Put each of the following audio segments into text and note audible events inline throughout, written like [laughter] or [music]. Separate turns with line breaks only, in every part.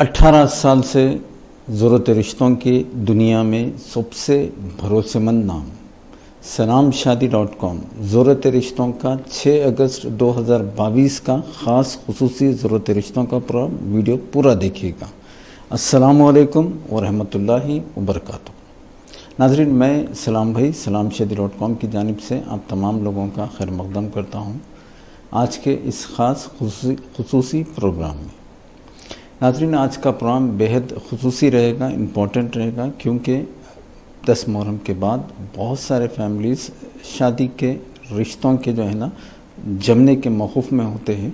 18 साल से ज़रूरत रिश्तों की दुनिया में सबसे भरोसेमंद नाम सलाम शादी डॉट कॉम, ज़रूरत रिश्तों का 6 अगस्त 2022 का ख़ास खसूसी ज़रूरत रिश्तों का पूरा वीडियो पूरा देखिएगा। असलकम वरहमतुल्लाहि वबरकatuh नाजरीन, मैं सलाम भाई सलाम शादी डॉट कॉम की जानब से आप तमाम लोगों का खैर मकदम करता हूँ। आज के इस ख़ास खसूसी प्रोग्राम में नाजरीन, आज का प्रोग्राम बेहद खसूसी रहेगा इम्पोर्टेंट रहेगा, क्योंकि दस मुहर्रम के बाद बहुत सारे फैमिलीज़ शादी के रिश्तों के जो है ना, जमने के मौक़ में होते हैं।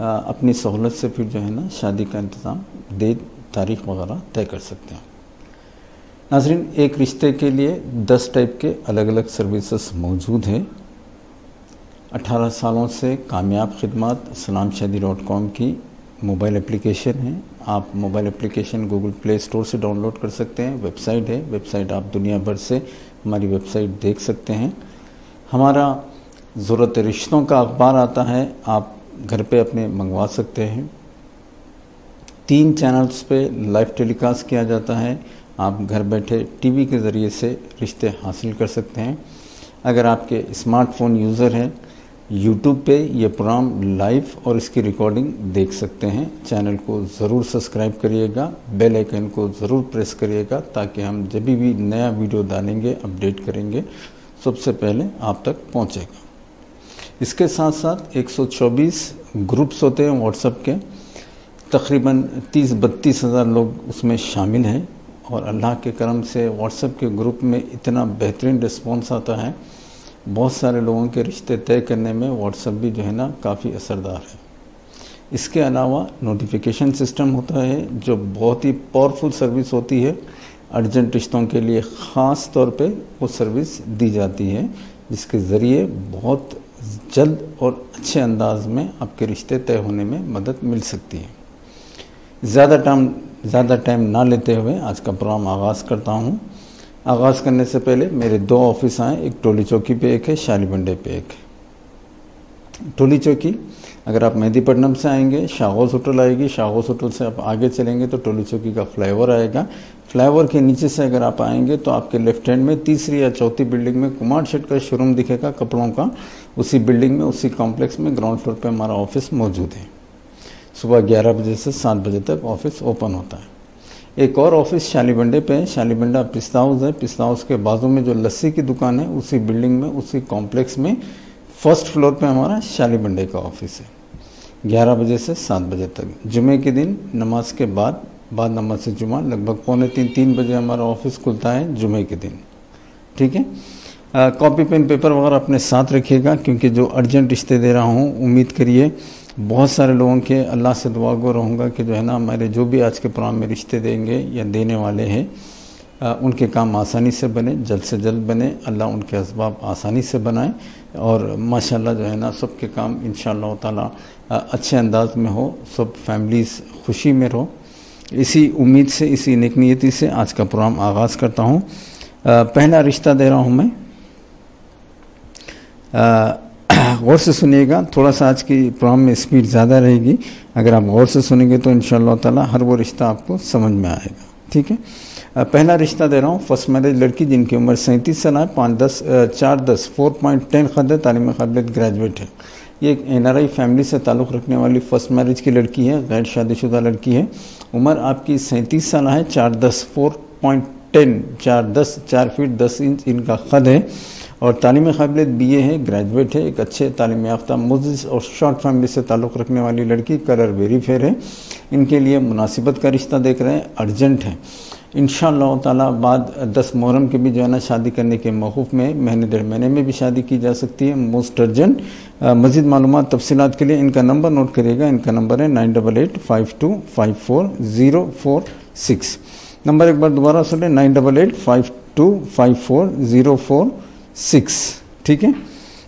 अपनी सहूलत से फिर जो है ना, शादी का इंतज़ाम दे तारीख वगैरह तय कर सकते हैं। नाजरीन, एक रिश्ते के लिए दस टाइप के अलग अलग सर्विसेज़ मौजूद हैं। 18 सालों से कामयाब खदमात सलाम शादी डॉट कॉम की मोबाइल एप्लीकेशन है। आप mobile application Google Play Store से डाउनलोड कर सकते हैं। वेबसाइट है। वेबसाइट आप दुनिया भर से हमारी वेबसाइट देख सकते हैं। हमारा ज़रूरत रिश्तों का अखबार आता है। आप घर पे अपने मंगवा सकते हैं। तीन चैनल्स पे लाइव टेलीकास्ट किया जाता है। आप घर बैठे टीवी के ज़रिए से रिश्ते हासिल कर सकते हैं। अगर आपके स्मार्टफ़ोन यूज़र हैं यूट्यूब पे ये प्रोग्राम लाइव और इसकी रिकॉर्डिंग देख सकते हैं। चैनल को ज़रूर सब्सक्राइब करिएगा। बेल आइकन को ज़रूर प्रेस करिएगा ताकि हम जब भी नया वीडियो डालेंगे अपडेट करेंगे, सबसे पहले आप तक पहुंचेगा। इसके साथ साथ 124 ग्रुप्स होते हैं व्हाट्सएप के। तकरीबन 30 बत्तीस हज़ार लोग उसमें शामिल हैं और अल्लाह के करम से व्हाट्सएप के ग्रुप में इतना बेहतरीन रिस्पॉन्स आता है बहुत सारे लोगों के रिश्ते तय करने में व्हाट्सएप भी जो है ना काफ़ी असरदार है। इसके अलावा नोटिफिकेशन सिस्टम होता है जो बहुत ही पावरफुल सर्विस होती है। अर्जेंट रिश्तों के लिए ख़ास तौर पे वो सर्विस दी जाती है, जिसके ज़रिए बहुत जल्द और अच्छे अंदाज में आपके रिश्ते तय होने में मदद मिल सकती है। ज़्यादा टाइम ज़्यादा टाइम ना लेते हुए आज का प्रोग्राम आगाज़ करता हूँ। आगाज़ करने से पहले मेरे दो ऑफ़िस आए एक टोली चौकी पे एक है शालीबंडे पे एक है। टोली चौकी, अगर आप मेहदीपट्टनम से आएँगे शाहौस होटल आएगी शाहौस होटल से आप आगे चलेंगे तो टोली चौकी का फ्लाईओवर आएगा। फ्लाईओवर के नीचे से अगर आप आएँगे तो आपके लेफ़्ट हैंड में तीसरी या चौथी बिल्डिंग में कुमार शेट का शोरूम दिखेगा, कपड़ों का। उसी बिल्डिंग में, उसी कॉम्प्लेक्स में ग्राउंड फ्लोर पर हमारा ऑफ़िस मौजूद है। सुबह ग्यारह बजे से सात बजे तक ऑफ़िस ओपन होता है। एक और ऑफ़िस शालीबंडे पे है। शालीबंडा पिस्ता हाउस है। पिस्ता हाउस के बाजू में जो लस्सी की दुकान है, उसी बिल्डिंग में, उसी कॉम्प्लेक्स में फ़र्स्ट फ्लोर पे हमारा शालीबंडे का ऑफ़िस है। ग्यारह बजे से सात बजे तक। जुमे के दिन, नमाज़ के बाद बाद नमाज़ से जुमा, लगभग पौने तीन तीन बजे हमारा ऑफ़िस खुलता है जुमे के दिन। ठीक है? कॉपी पेन, पेपर वगैरह अपने साथ रखिएगा, क्योंकि जो अर्जेंट रिश्ते दे रहा हूँ, उम्मीद करिए बहुत सारे लोगों के अल्लाह से दुआ गो रहूँगा कि जो है ना हमारे जो भी आज के प्रोग्राम में रिश्ते देंगे या देने वाले हैं उनके काम आसानी से बने, जल्द से जल्द बने, अल्लाह उनके इसबाब आसानी से बनाए और माशाल्लाह जो है ना सब के काम इन ताला अच्छे अंदाज में हो, सब फैमिलीज़ खुशी में रहो। इसी उम्मीद से, इसी नेकनीयती से आज का प्रोग्राम आगाज़ करता हूँ। पहला रिश्ता दे रहा हूँ मैं। गौर से सुनिएगा, थोड़ा सा आज की प्रोग्राम में स्पीड ज़्यादा रहेगी। अगर आप गौर से सुनेंगे तो इन ताला हर वो रिश्ता आपको समझ में आएगा। ठीक है? पहला रिश्ता दे रहा हूँ, फ़र्स्ट मैरिज लड़की जिनकी उम्र सैंतीस साल है पाँच दस चार दस फोर पॉइंट टेन खद तालीम काबिलियत ग्रेजुएट है। ये एक एन आर आई फैमिली से ताल्लुक़ रखने वाली फ़र्स्ट मैरिज की लड़की है, गैर शादीशुदा लड़की है। उम्र आपकी सैंतीस साल है चार दस फोर पॉइंट टेन चार दस, चार फीट दस इंच इनका कद है। और तालीम काबिलियत बी ए है ग्रेजुएट है, एक अच्छे तालीम याफ्ता मुजिस और शॉर्ट फैमिली से ताल्लुक़ रखने वाली लड़की कलर वेरी फेयर है। इनके लिए मुनासिबत का रिश्ता देख रहे हैं अर्जेंट है। इन ताला बाद दस मुहर्रम के भी जो है ना शादी करने के मौक़ में, महीने डेढ़ महीने में भी शादी की जा सकती है। मोस्ट अर्जेंट मज़ीद मालूम तफसीत के लिए इनका नंबर नोट करिएगा। इनका नंबर है nine double eight five two five four zero four six. Number एक बार दोबारा सुने, nine double eight five two five four zero four. Six, ठीक है?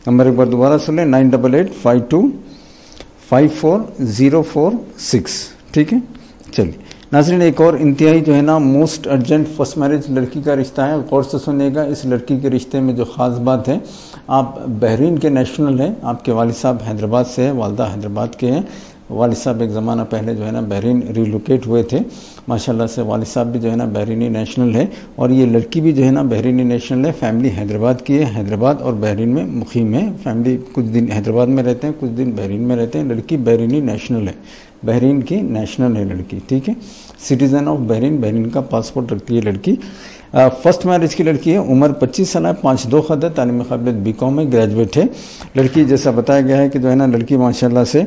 नंबर एक बार दोबारा सुन लें, nine double eight five two five four zero four six, ठीक है? चलिए, नाजरीन, एक और इंतहाई जो है ना, मोस्ट अर्जेंट फ़र्स्ट मैरिज लड़की का रिश्ता है, गौर से सुनिएगा, इस लड़की के रिश्ते में जो ख़ास बात है, आप बहरीन के नेशनल हैं, आपके वाल साहब हैदराबाद से हैं, वालदा हैदराबाद के हैं वालिद साहब एक ज़माना पहले जो है ना बहरीन रिलोकेट हुए थे। माशाल्लाह से वालिद साहब भी जो है ना बहरीनी नेशनल है और ये लड़की भी जो है ना बहरीनी नेशनल है। फैमिली हैदराबाद की है। हैदराबाद और बहरीन में मुखीम है। फैमिली कुछ दिन हैदराबाद में रहते हैं, कुछ दिन बहरीन में रहते हैं। लड़की बहरीनी नेशनल है। बहरीन की नेशनल है लड़की, ठीक है? सिटीज़न ऑफ़ बहरीन बहरीन का पासपोर्ट रखती है लड़की। फ़र्स्ट मैरिज की लड़की है। उम्र 25 साल है। पाँच दो खद है तालीम काबिलियत बी कॉम में ग्रेजुएट है। लड़की जैसा बताया गया है कि जो है ना लड़की माशाल्लाह से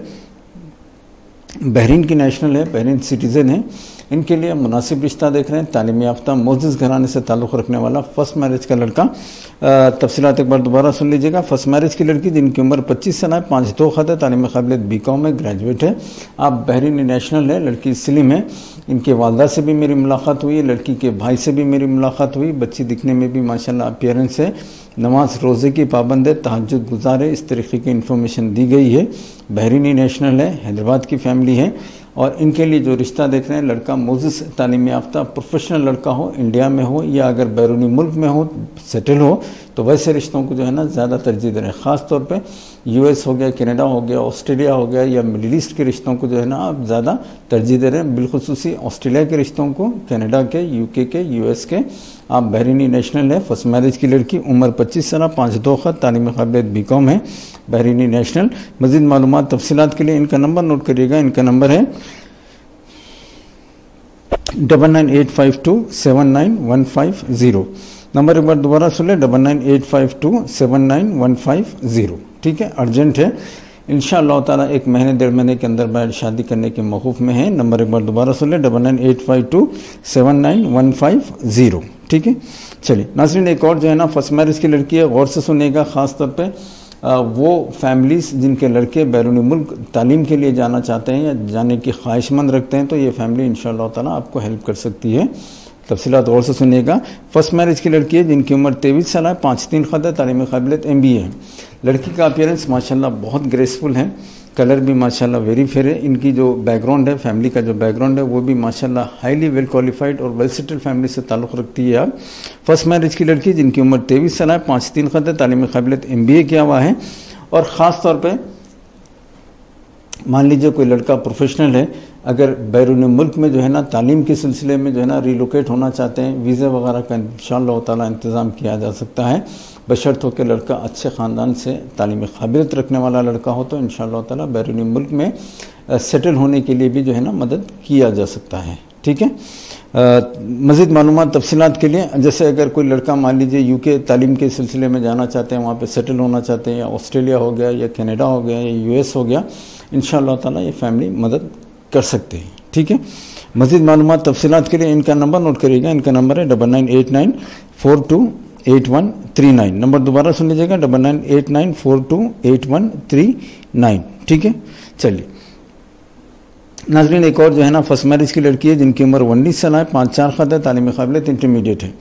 बहरीन की नेशनल है बहरीन सिटीज़न है। इनके लिए मुनासिब रिश्ता देख रहे हैं, तालीम याफ्ता मोजिस घराने से ताल्लुक़ रखने वाला फ़र्स्ट मैरिज का लड़का। तफसीत एक बार दोबारा सुन लीजिएगा। फ़र्स्ट मैरिज की लड़की जिनकी उम्र 25 साल है पाँच दो खत है, तालीम काबिलियत बी कॉम में ग्रेजुएट है। आप बहरीन नेशनल है, लड़की स्लिम है इनके वालदा से भी मेरी मुलाकात हुई, लड़की के भाई से भी मेरी मुलाकात हुई। बच्ची दिखने में भी माशाल्लाह अपियरेंस है। नमाज़ रोज़े की पाबंद है तहजद गुजार है। इस तरीके की इन्फॉर्मेशन दी गई है। बहरीनी नेशनल है, हैदराबाद की फैमिली है। और इनके लिए जो रिश्ता देख रहे हैं, लड़का मोजिस तालीम याफ्ता, प्रोफेशनल लड़का हो, इंडिया में हो, या अगर बैरूनी मुल्क में हो, सेटल हो तो वैसे रिश्तों को जो है ना ज़्यादा तरजीह दे रहे हैं। ख़ास तौर पे यूएस हो गया, कनाडा हो गया, ऑस्ट्रेलिया हो गया या मिडिल ईस्ट के रिश्तों को जो है ना आप ज़्यादा तरजीह दे रहे हैं। बिलखसूस ऑस्ट्रेलिया के रिश्तों को, कनाडा के, यूके के, यूएस के। आप बहरीनी नेशनल है, फ़र्स्ट मैरिज की लड़की, उम्र पच्चीस साल पाँच दो खत, तालीम काबिलियत बी कॉम है, बहरीनी नेशनल। मजीद मालूम तफसीत के लिए इनका नंबर नोट करिएगा, इनका नंबर है double nine eight five two seven nine one five zero. Number एक बार दोबारा सुन लें, double nine eight five two seven nine one five zero. ठीक है? अर्जेंट है। इन ताला एक महीने, डेढ़ महीने के अंदर बैठ शादी करने के मौकूफ़ में है। नंबर एक बार दोबारा सुन लें, double nine eight five two seven nine one five zero. ठीक है? चलिए, नाजरीन, एक और जो है ना, फ़र्स्ट मैरिज की लड़की है, गौर से सुनेगा ख़ास तौर पर वो फैमिलीज़ जिनके लड़के बैरून मुल्क तालीम के लिए जाना चाहते हैं या जाने की ख्वाहिशमंद रखते हैं तो ये फैमिली इन ताला आपको हेल्प कर सकती है। तफसीत और से सुनिएगा। फ़र्स्ट मैरिज की लड़की है, जिनकी उम्र तेईस साल है, पाँच तीन है, तालीम काबिलियत एम बी है। लड़की का अपियरेंस माशाल्लाह बहुत ग्रेसफुल है कलर भी माशाल्लाह वेरी फेयर है। इनकी जो बैकग्राउंड है फैमिली का जो बैकग्राउंड है, वो भी माशाल्लाह हाईली वेल क्वालिफाइड और वेल सेटल फैमिली से ताल्लुक़ रखती है। आप फ़र्स्ट मैरिज की लड़की, जिनकी उम्र तेईस साल है, पाँच तीन है, तालीम काबिलियत एम बी ए किया हुआ है। और ख़ास तौर पर मान लीजिए कोई लड़का प्रोफेशनल है, अगर बैरून मुल्क में जो है ना, तालीम के सिलसिले में जो है ना रिलोकेट होना चाहते हैं वीज़ा वगैरह का इन ताला इंतज़ाम किया जा सकता है। बशर्त हो कि लड़का अच्छे ख़ानदान से तालीम काबिलियत रखने वाला लड़का हो तो इन ताला बैरून मुल्क में सेटल होने के लिए भी जो है ना, मदद किया जा सकता है। ठीक है? मज़ीद मालूम तफसीत के लिए, जैसे अगर कोई लड़का मान लीजिए यू के तालीम के सिलसिले में जाना चाहते हैं, वहाँ पर सेटल होना चाहते हैं, या ऑस्ट्रेलिया हो गया, या कनाडा हो गया, या यूएस हो गया इन ताला ये फैमिली मदद कर सकते हैं। ठीक है? मज़ीद मालूम तफसीत के लिए इनका नंबर नोट करिएगा। इनका नंबर है double nine eight nine four two eight one three nine number दोबारा सुन लीजिएगा double nine eight nine four two eight one three nine ठीक है? चलिए। नाजरीन, एक और जो है ना, फ़र्स्ट मैरिज की लड़की है, जिनकी उम्र उन्नीस साल है, पाँच चार खाते तालीम काबिलियत इंटरमीडिएट है।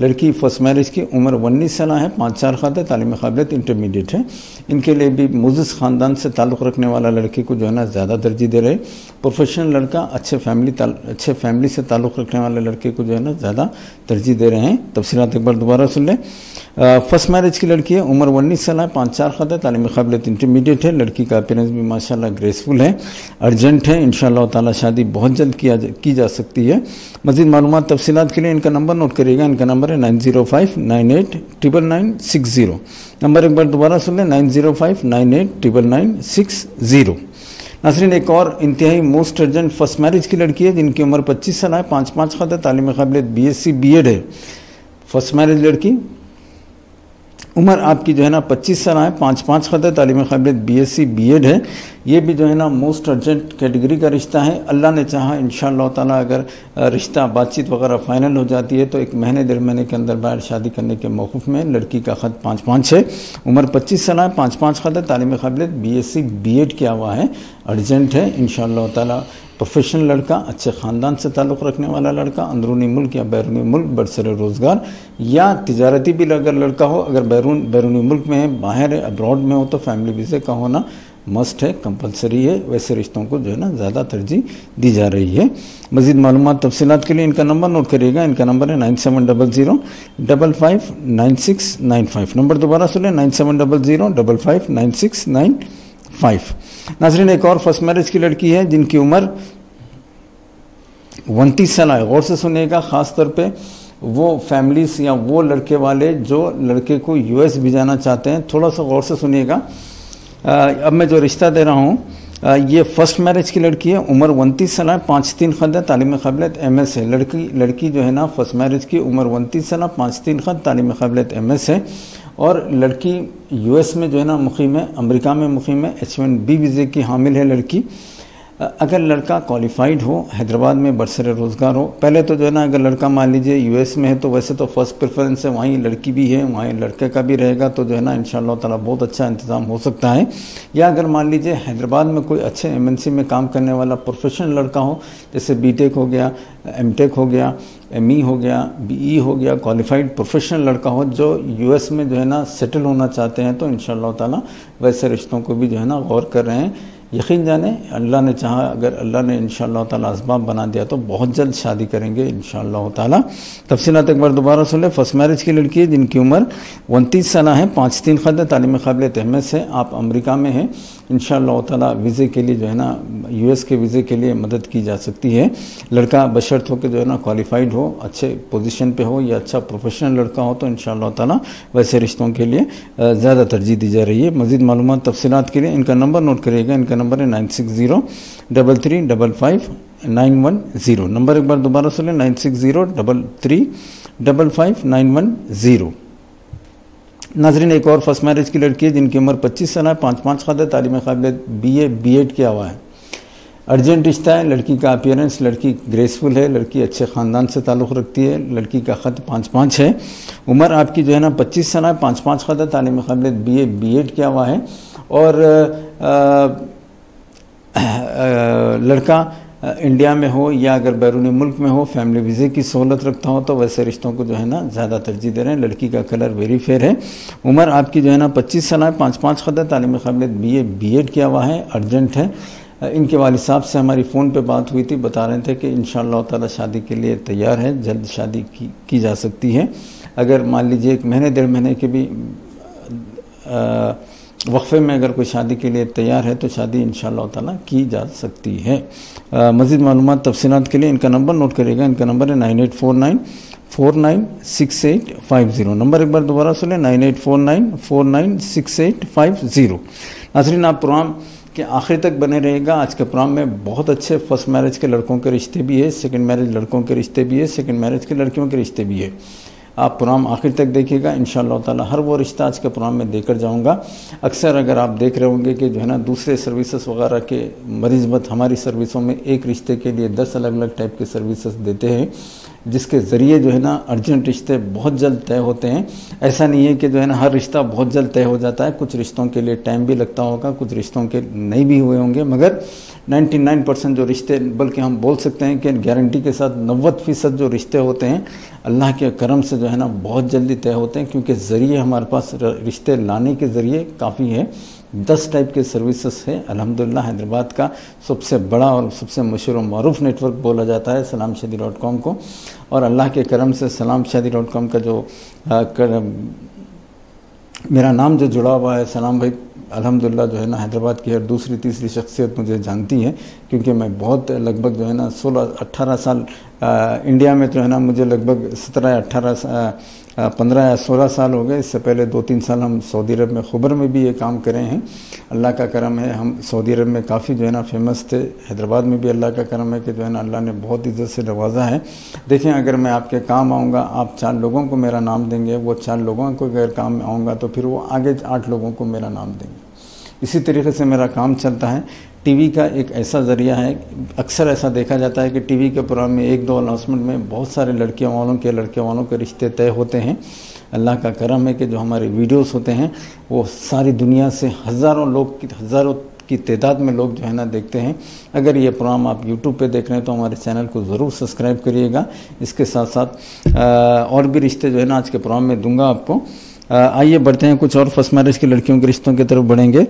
लड़की फ़र्स्ट मैरिज की उम्र उन्नीस साल है, पाँच चार है तालीम काबिलियत इंटरमीडिएट है। इनके लिए भी मुजस ख़ानदान से ताल्लुक़ रखने वाला लड़की को जो है ना, ज़्यादा तरजीह दे रहे। प्रोफेशनल लड़का, अच्छे फैमिली अच्छे फैमिली से ताल्लुक़ रखने वाले लड़के को जो है ना, ज़्यादा तरजीह दे रहे हैं। तफसीत एक बार दोबारा सुन लें। फ़र्स्ट मैरिज की लड़की है उम्र उन्नीस साल है पाँच चार खत है तालीम काबिलियत इंटरमीडिएट है लड़की का अपेरेंस भी माशाल्लाह ग्रेसफुल है अर्जेंट है इन ताला शादी बहुत जल्द किया जा, की जा सकती है। मजीद मालूम तफसीत के लिए इनका नंबर नोट करिएगा इनका नंबर है nine zero five nine eight triple nine six zero. Number एक बार दोबारा सुन लें nine zero five nine eight triple nine six zero. Nasreen एक और इंतहाई मोस्ट अर्जेंट फ़र्स्ट मैरिज की लड़की है जिनकी उम्र पच्चीस साल है पाँच पाँच खत है तालीम काबिलियत B S C B Ed है। फ़र्स्ट मैरिज लड़की उम्र, आपकी जो है ना 25 साल है पाँच पाँच खत है तालीम काबिलियत B S C B Ed है। ये भी जो है ना मोस्ट अर्जेंट कैटेगरी का रिश्ता है। अल्लाह ने चाहा इन ताला, अगर रिश्ता, बातचीत वगैरह फाइनल हो जाती है तो एक महीने, डेढ़ महीने के अंदर बाहर शादी करने के मौकूफ़ में लड़की का ख़त पाँच पाँच है। उम्र पच्चीस साल है पाँच पाँच ख़त है तालीम काबिलियत B S C B Ed किया हुआ है। अर्जेंट है इन ताला। प्रोफेशनल लड़का, अच्छे ख़ानदान से ताल्लुक़ रखने वाला लड़का, अंदरूनी मुल्क या बैरूनी मुल्क, बरसर रोज़गार, या तजारती भी अगर लड़का हो, अगर बैरून, बैरूनी मुल्क में है, बाहर है, अब्रॉड में हो तो फैमिली वीज़े का होना मस्ट है, कंपलसरी है। वैसे रिश्तों को जो है ना, ज़्यादा तरजीह दी जा रही है। मजीद मालूम तफसीत के लिए इनका नंबर नोट करिएगा। इनका नंबर है nine seven double zero double five nine six nine five. Number दोबारा सुने, nine seven double zero double five nine six nine five नाजरीन, एक और फ़र्स्ट मैरिज की लड़की है, जिनकी उम्र उनतीस साल है। गौर से सुनिएगा, खास तौर पे वो फैमिलीज़ या वो लड़के वाले जो लड़के को यूएस भी जाना चाहते हैं, थोड़ा सा गौर से सुनिएगा। अब मैं जो रिश्ता दे रहा हूँ ये फ़र्स्ट मैरिज की लड़की है, उम्र उनतीस साल है, पाँच तीन खद है, तालीम कबलियत एम एस है। लड़की लड़की जो है ना फ़र्स्ट मैरिज की उम्र उनतीस साल पाँच तीन खद तालीम कबलियत एम एस है। और लड़की यू एस में जो है ना मुखीम है, अमरीका में मुखीम है एच वन बी वीज़े की हामिल है लड़की। अगर लड़का क्वालिफाइड हो, हैदराबाद में बरसर रोज़गार हो, पहले तो जो है ना, अगर लड़का मान लीजिए यूएस में है तो वैसे तो फ़र्स्ट प्रेफरेंस है, वहीं लड़की भी है, वहीं लड़के का भी रहेगा तो जो है ना इन ताला बहुत अच्छा इंतज़ाम हो सकता है। या अगर मान लीजिए हैदराबाद में कोई अच्छे एमएनसी में काम करने वाला प्रोफेशनल लड़का हो, जैसे बी हो गया एम हो गया एमई हो गया बीई हो गया क्वालिफाइड प्रोफेशनल लड़का हो, जो यूएस में जो है ना सेटल होना चाहते हैं तो इन ताला वैसे रिश्तों को भी जो है ना, गौर कर रहे हैं। यकीन जाने, अल्लाह ने चाहा, अगर अल्लाह ने इन ताला असबाब बना दिया तो बहुत जल्द शादी करेंगे इन ताला। तफसीत बार दोबारा सुन लें, फ़र्स्ट मैरिज की लड़की है जिनकी उम्र उनतीस साल है, पाँच तीन खद तालीम काबिल तहमत है आप अमरीका में हैं। इन ताला वीज़े के लिए जो है ना, यूएस के वीज़े के लिए मदद की जा सकती है। लड़का बशर्त हो कि जो है ना क्वालिफाइड हो, अच्छे पोजीशन पे हो या अच्छा प्रोफेशनल लड़का हो तो इन ताला वैसे रिश्तों के लिए ज़्यादा तरजीह दी जा रही है। मज़ीद मालूम तफसीत के लिए इनका नंबर नोट करिएगा। इनका नंबर है nine six zero double three double five nine one zero. Number एक बार दोबारा सुन लें nine six zero double three double five nine one zero. नाजरीन एक और फ़र्स्ट मैरिज की लड़की है जिनकी उम्र 25 साल है पाँच पाँच खाते तालीम काबिल बी ए बी एड किया हुआ है। अर्जेंट रिश्ता है लड़की का अपियरेंस लड़की ग्रेसफुल है लड़की अच्छे ख़ानदान से ताल्लुक़ रखती है लड़की का ख़त पाँच पाँच है। उम्र आपकी जो है ना पच्चीस साल है पाँच पाँच ख़त तालीम काबिल बी ए बी एड किया हुआ है। और आ, आ, आ, लड़का इंडिया में हो या अगर बैरून मुल्क में हो फैमिली वीज़े की सहूलत रखता हो तो वैसे रिश्तों को जो है ना ज़्यादा तरजीह दे रहे हैं। लड़की का कलर वेरी फेयर है। उम्र आपकी जो है ना पच्चीस साल है पाँच पाँच खत तालीम काबिल बी ए बी एड किया हुआ है अर्जेंट है। इनके वाल साहब से हमारी फ़ोन पे बात हुई थी बता रहे थे कि इन ताला शादी के लिए तैयार है जल्द शादी की, की जा सकती है। अगर मान लीजिए एक महीने डेढ़ महीने के भी आ, वक्फे में अगर कोई शादी के लिए तैयार है तो शादी इन ताला की जा सकती है। मज़ीद मालूम तफसीत के लिए इनका नंबर नोट करिएगा। इनका नंबर है nine eight four nine four nine six eight five zero. Number एक बार दोबारा सुने, nine eight four nine four nine six eight five zero. नाजरीन, आप प्रोग्राम के आखिर तक बने रहेगा आज के प्रोग्राम में बहुत अच्छे फ़र्स्ट मैरिज के लड़कों के रिश्ते भी है, सेकेंड मैरिज लड़कों के रिश्ते भी है, सेकेंड मैरिज के लड़कियों के रिश्ते भी है। आप प्रोग्राम आखिर तक देखिएगा इन ताला हर वो रिश्ता आज के प्रोग्राम में देकर जाऊँगा। अक्सर अगर आप देख रहे होंगे कि जो है ना, दूसरे सर्विसेज़ वगैरह के मरीज़ मत हमारी सर्विसों में एक रिश्ते के लिए दस अलग अलग टाइप के सर्विसेज़ देते हैं। जिसके ज़रिए जो है ना अर्जेंट रिश्ते बहुत जल्द तय होते हैं। ऐसा नहीं है कि जो है ना हर रिश्ता बहुत जल्द तय हो जाता है। कुछ रिश्तों के लिए टाइम भी लगता होगा, कुछ रिश्तों के नहीं भी हुए होंगे, मगर 99 परसेंट जो रिश्ते, बल्कि हम बोल सकते हैं कि गारंटी के साथ नब्बे फ़ीसद जो रिश्ते होते हैं, अल्लाह के करम से जो है ना बहुत जल्दी तय होते हैं, क्योंकि ज़रिए हमारे पास रिश्ते लाने के ज़रिए काफ़ी है। दस टाइप के सर्विसेज़ है। अल्हम्दुलिल्लाह हैदराबाद का सबसे बड़ा और सबसे मशहूर मरूफ नेटवर्क बोला जाता है सलाम शादी डॉट कॉम को। और अल्लाह के करम से सलाम शादी डॉट कॉम का जो आ, कर, मेरा नाम जो जुड़ा हुआ है सलाम भाई अल्हम्दुलिल्लाह जो है ना हैदराबाद की हर दूसरी तीसरी शख्सियत मुझे जानती है क्योंकि मैं बहुत लगभग जो है ना सोलह अट्ठारह साल आ, इंडिया में जो है ना मुझे लगभग सत्रह अट्ठारह पंद्रह या सोलह साल हो गए। इससे पहले दो तीन साल हम सऊदी अरब में खुबर में भी ये काम करे हैं। अल्लाह का करम है, हम सऊदी अरब में काफ़ी जो है ना फ़ेमस थे। हैदराबाद में भी अल्लाह का करम है कि जो है ना अल्लाह ने बहुत इज़्ज़त से नवाजा है। देखें, अगर मैं आपके काम आऊँगा, आप चार लोगों को मेरा नाम देंगे, वो चार लोगों को अगर काम में आऊँगा तो फिर वो आगे आठ लोगों को मेरा नाम देंगे। इसी तरीके से मेरा काम चलता है। टीवी का एक ऐसा ज़रिया है, अक्सर ऐसा देखा जाता है कि टीवी के प्रोग्राम में एक दो अनाउंसमेंट में बहुत सारे लड़कियों वालों के लड़के वालों के रिश्ते तय होते हैं। अल्लाह का करम है कि जो हमारे वीडियोस होते हैं, वो सारी दुनिया से हज़ारों लोग की, हज़ारों की तादाद में लोग जो है ना देखते हैं। अगर ये प्रोग्राम आप यूट्यूब पे देख रहे हैं तो हमारे चैनल को ज़रूर सब्सक्राइब करिएगा। इसके साथ साथ और भी रिश्ते जो है ना आज के प्रोग्राम में दूँगा आपको। आइए बढ़ते हैं, कुछ और फ़र्स्ट मैरिज की लड़कियों के रिश्तों की तरफ़ बढ़ेंगे।